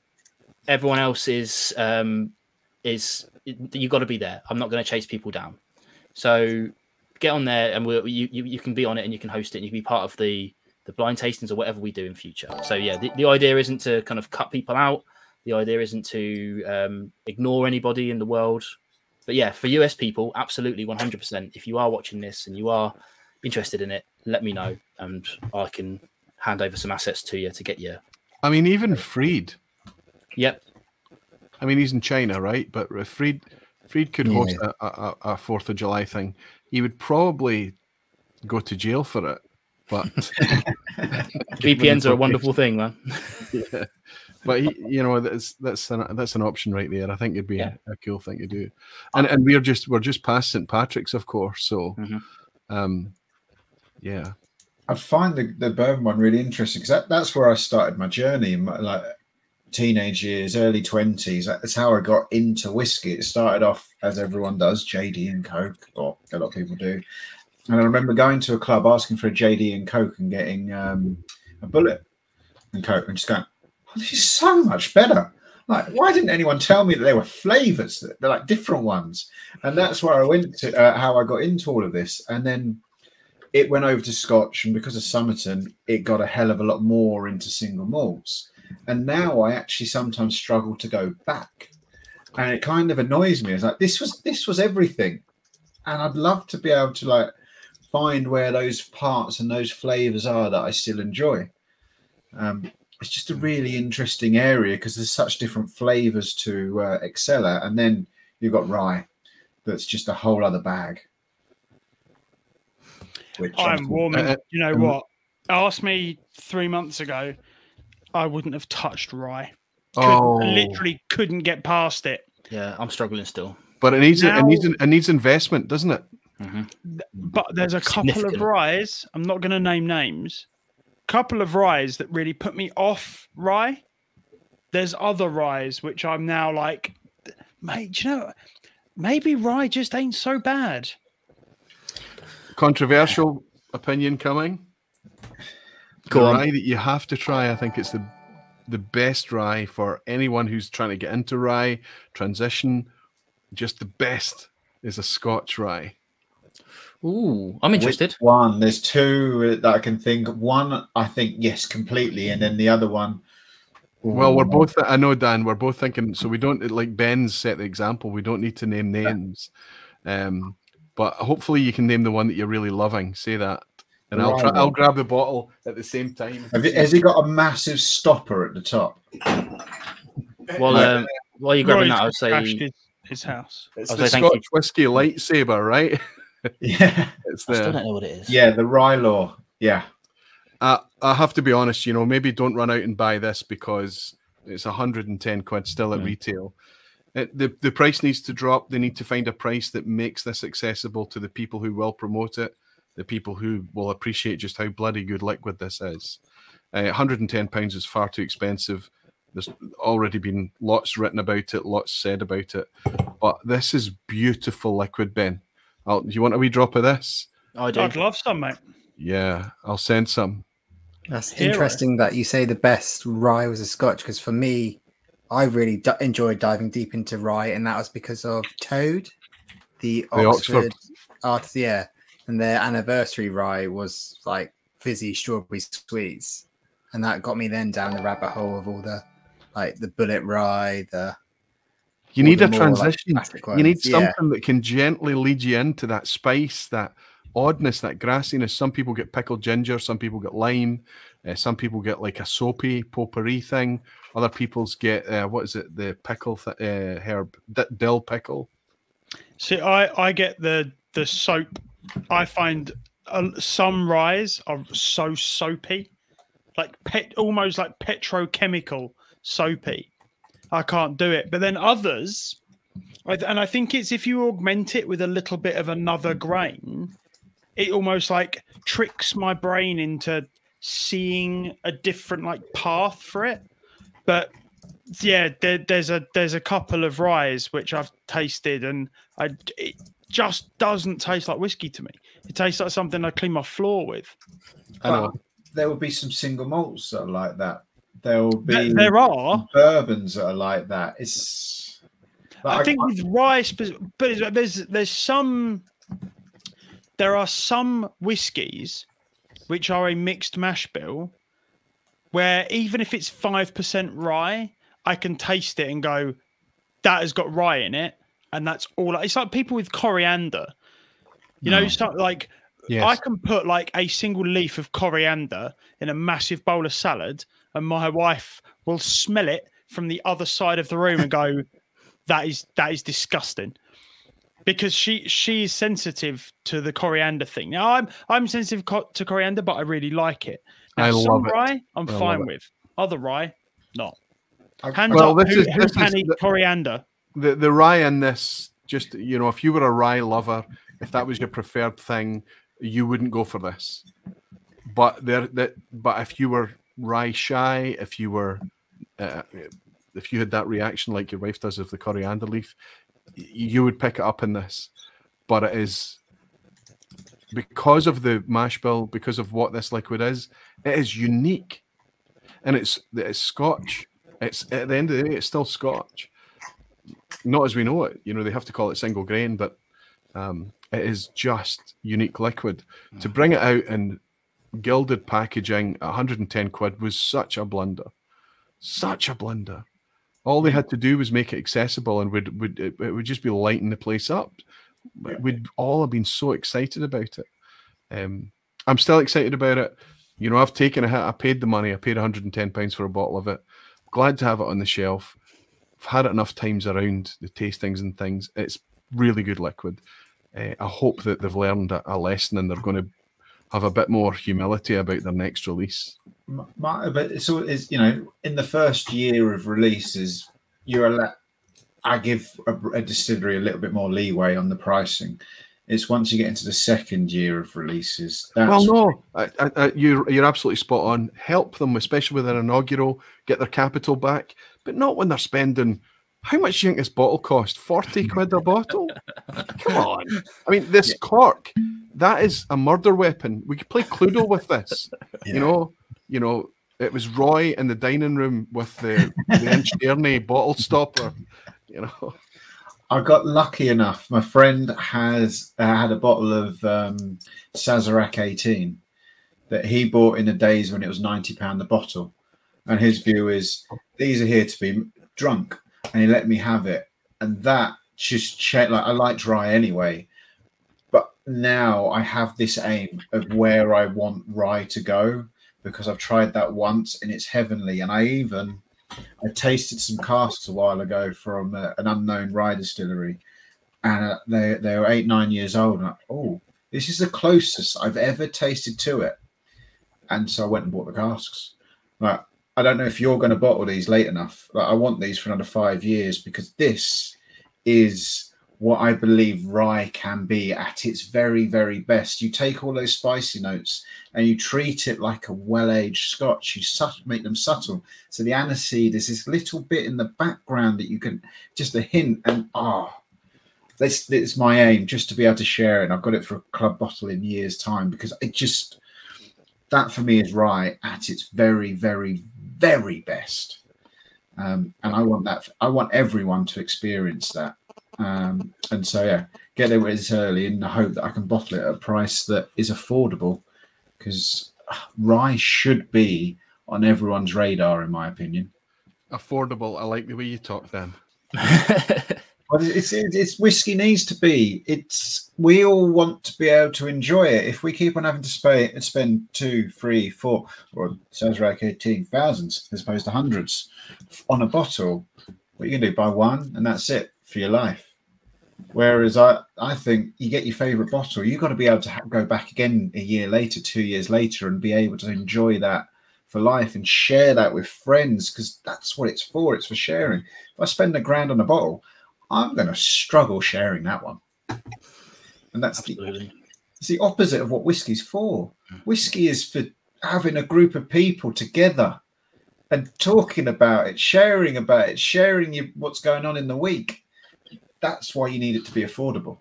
everyone else is um, is you got to be there. I'm not going to chase people down. So get on there, and we'll, you, you you can be on it, and you can host it, and you can be part of the the blind tastings or whatever we do in future. So yeah, the, the idea isn't to kind of cut people out. The idea isn't to um, ignore anybody in the world but yeah, for US people, absolutely 100%. If you are watching this and you are interested in it, let me know and I can hand over some assets to you to get you. I mean, even Freed. Yep. I mean, he's in China, right? But if Freed, Freed could Yeah. host a, a, a Fourth of July thing. He would probably go to jail for it. But VPNs are a wonderful thing, man. yeah. But he, you know, that's that's an that's an option right there. I think it'd be Yeah. a, a cool thing to do. And and we're just we're just past St Patrick's, of course. So, Mhm. um, yeah, I find the, the bourbon one really interesting because that, that's where I started my journey my like teenage years, early twenties. That's how I got into whiskey. It started off as everyone does, JD and Coke, or a lot of people do. And I remember going to a club asking for a JD and Coke and getting um, a Bulleit and Coke and just going, oh, "This is so much better." Like, why didn't anyone tell me that there were flavors? That they're like different ones, and that's where I went to uh, how I got into all of this, and then it went over to Scotch, and because of Summerton, it got a hell of a lot more into single malts, and now I actually sometimes struggle to go back, and it kind of annoys me. It's like this was this was everything, and I'd love to be able to like find where those parts and those flavors are that I still enjoy. Um, it's just a really interesting area because there's such different flavors to uh, excel at, and then you've got rye, that's just a whole other bag. Which I'm warming. Uh, you know um, what? Ask me three months ago, I wouldn't have touched rye. Couldn't, Oh, Literally couldn't get past it. Yeah, I'm struggling still. but it needs it needs it needs investment, doesn't it? hmm But there's a couple of ryes. I'm not going to name names. Couple of ryes that really put me off rye. There's other ryes which I'm now like, mate. do You know, maybe rye just ain't so bad. Controversial opinion coming. Go the on. rye that you have to try. I think it's the the best rye for anyone who's trying to get into rye, transition. Just the best is a Scotch rye. Ooh, I'm interested. Which one? There's two that I can think. One, I think yes, completely, and then the other one. Well, we're both. I know, Dan. We're both thinking. So we don't like Ben's set the example. We don't need to name names, um, but hopefully you can name the one that you're really loving. Say that, and I'll try. I'll grab the bottle at the same time. Have you, has he got a massive stopper at the top? Well, Right. um, while you're grabbing Roy's that, I would crashed say his, his house. It's I'll the say. Scotch whiskey lightsaber, right? Yeah, It's I still the. don't know what it is. yeah, the RyeLaw. Yeah, Uh, I have to be honest. You know, maybe don't run out and buy this because it's 110 quid still at Mm. retail. It, the the price needs to drop. They need to find a price that makes this accessible to the people who will promote it, the people who will appreciate just how bloody good liquid this is. Uh, 110 pounds is far too expensive. There's already been lots written about it, lots said about it, but this is beautiful liquid, Ben. I'll, you want a wee drop of this? I do. I'd love some, mate. Yeah, I'll send some. That's Hero. interesting that you say the best rye was a Scotch because for me, I really d- enjoyed diving deep into rye, and that was because of Toad, the The Oxford. Oxford, art, yeah, and their anniversary rye was like fizzy strawberry sweets, and that got me then down the rabbit hole of all the like the Bulleit rye, the You need the a more, transition. classic you need ones. Yeah. something that can gently lead you into that spice, that oddness, that grassiness. Some people get pickled ginger, some people get lime, uh, some people get like a soapy potpourri thing. Other people's get uh, what is it? The pickle th- uh, herb, D- dill pickle. See, I I get the the soap. I find uh, some ryes are so soapy, like pet, almost like petrochemical soapy. I can't do it. But then others, and I think it's if you augment it with a little bit of another grain, it almost like tricks my brain into seeing a different like path for it. But yeah, there, there's a there's a couple of ryes which I've tasted, and I it just doesn't taste like whiskey to me. It tastes like something I clean my floor with. I know. But there will be some single malts that are like that. There will be there are. bourbons that are like that. It's. I think with rice, but there's there's some there are some whiskies which are a mixed mash bill where even if it's five percent rye, I can taste it and go, that has got rye in it, and that's all. It's like people with coriander. You know, mm. No. something like Yes. I can put like a single leaf of coriander in a massive bowl of salad, and my wife will smell it from the other side of the room and go, "That is that is disgusting," because she she is sensitive to the coriander thing. Now I'm I'm sensitive co- to coriander, but I really like it. Now, I some love it. rye I'm I love fine it. with. Other rye, not. I- Hands Well, up, this who, is- who this is eat the- coriander? The the rye in this just you know if you were a rye lover if that was your preferred thing you wouldn't go for this. But there that but if you were rye shy if you were uh, if you had that reaction like your wife does of the coriander leaf you would pick it up in this. But it is because of the mash bill because of what this liquid is it is unique. And it's it's scotch. It's at the end of the day, it's still Scotch. Not as we know it. You know, they have to call it single grain, but um, it is just unique liquid. To bring it out in gilded packaging, 110 quid was such a blunder. Such a blunder. All they had to do was make it accessible, and would would it, it would just be lighting the place up. We'd all have been so excited about it. Um, I'm still excited about it. You know, I've taken a hit. I paid the money. I paid 110 pounds for a bottle of it. Glad to have it on the shelf. I've had it enough times around the tastings and things. It's really good liquid. Uh, I hope that they've learned a, a lesson and they're going to have a bit more humility about their next release. But so is you know in the first year of releases, you're allowed. I give a, a distillery a little bit more leeway on the pricing. It's once you get into the second year of releases. That's Well, no, I, I, you're you're absolutely spot on. Help them, especially with their inaugural, get their capital back, but not when they're spending. How much do you think this bottle cost? Forty quid a bottle? Come on! I mean, this cork, that is a murder weapon. We could play Cluedo with this. Yeah. You know, you know. It was Roy in the dining room with the the inch bottle stopper. You know, I got lucky enough. My friend has uh, had a bottle of um, Sazerac 18 that he bought in the days when it was 90 pound the bottle, and his view is these are here to be drunk, and he let me have it, and that just cha- like I like rye anyway, but now I have this aim of where I want rye to go because I've tried that once and it's heavenly, and I even I tasted some casks a while ago from uh, an unknown rye distillery, and uh, they they were eight nine years old. And oh, this is the closest I've ever tasted to it, and so I went and bought the casks. Like I don't know if you're going to bottle these late enough. Like I want these for another five years because this is what I believe rye can be at its very very best. You take all those spicy notes and you treat it like a well-aged Scotch. You sut- make them subtle. So the aniseed is this little bit in the background that you can just a hint and ah. This, this is my aim just to be able to share it. I've got it for a club bottle in years' time because it just that for me is rye at its very, very, very best. Um, and I want that. I want everyone to experience that. Um, and so yeah, get there it's early in the hope that I can bottle it at a price that is affordable because rye should be on everyone's radar, in my opinion. affordable. I like the way you talk. Then But it's, it's it's whiskey needs to be. It's we all want to be able to enjoy it. If we keep on having to spay, spend two, three, four, or sounds like eighteen thousands as opposed to hundreds on a bottle, what you can do buy one and that's it for your life. Whereas I I think you get your favorite bottle, you've got to be able to go back again a year later, two years later, and be able to enjoy that for life and share that with friends because that's what it's for. It's for sharing. If I spend a grand on a bottle, I'm going to struggle sharing that one. And that's the, it's the opposite of what whiskey's for. Whiskey is for having a group of people together and talking about it, sharing about it, sharing you, what's going on in the week. That's why you need it to be affordable.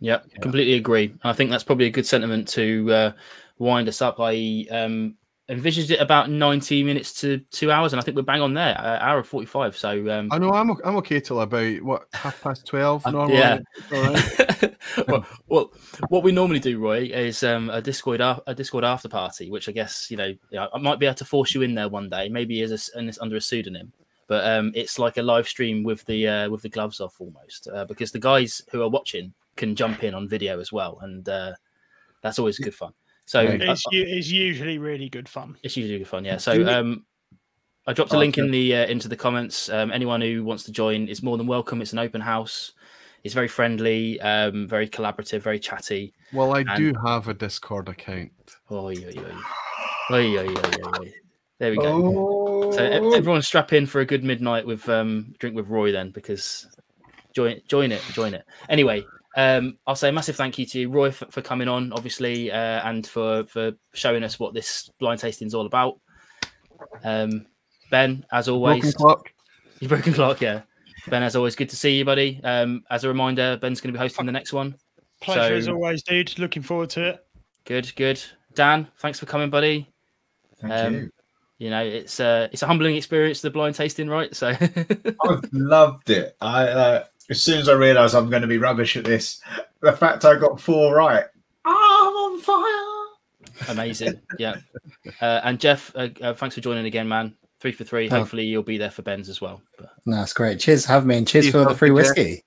Yeah, completely agree. I think that's probably a good sentiment to uh, wind us up. I um, envisaged it about 90 minutes to two hours, and I think we're bang on there, uh, hour 45. So, um, I know I'm o- I'm okay till about what half past twelve. Uh, Normally, yeah. It's well, well, what we normally do, Roy, is um, a Discord a, a Discord after party, which I guess you know I might be able to force you in there one day, maybe as a s and it's under a pseudonym. But um, it's like a live stream with the uh, with the gloves off almost, uh, because the guys who are watching can jump in on video as well, and uh, that's always good fun. So uh, It's, it's usually really good fun. it's usually good fun, yeah. So um, I dropped a Oh, link in the uh, into the comments. Um, anyone who wants to join is more than welcome. It's an open house. It's very friendly, um, very collaborative, very chatty. well, I do have a Discord account. Oh, yeah, yeah, yeah. Oh, yeah, yeah, yeah, yeah. There we go. Oh, So everyone strap in for a good midnight with um, drink with Roy then, because join join it, join it. Anyway, um, I'll say a massive thank you to you, Roy, for, for coming on, obviously, uh, and for for showing us what this blind tasting is all about. Um, ben, as always, Broken clock. you broken clock, yeah. Ben, as always, good to see you, buddy. Um, as a reminder, Ben's going to be hosting the next one. Pleasure as always, dude. Looking forward to it. Good, good. Dan, thanks for coming, buddy. Thank um, you. You know, it's a it's a humbling experience, the blind tasting, right? So I've loved it. I uh, as soon as I realised I'm going to be rubbish at this, the fact I got four right, oh, I'm on fire. amazing. Yeah. Uh, and Jeff, uh, uh, thanks for joining again, man. Three for three. Oh. Hopefully, you'll be there for Ben's as well. But No, that's great. Cheers for having me and cheers You for the free to, Jeff. whiskey.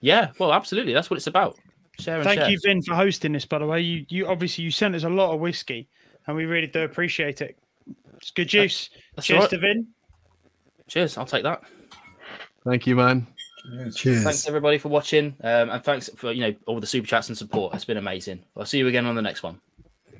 yeah, well, absolutely. That's what it's about. Share and Thank share. you, Vin, for hosting this. By the way, you you obviously you sent us a lot of whiskey, and we really do appreciate it. It's good juice. That's Cheers all right. to Vin. Cheers. I'll take that. Thank you, man. Cheers. Thanks everybody for watching, um, and thanks for you know all the super chats and support. It's been amazing. I'll see you again on the next one.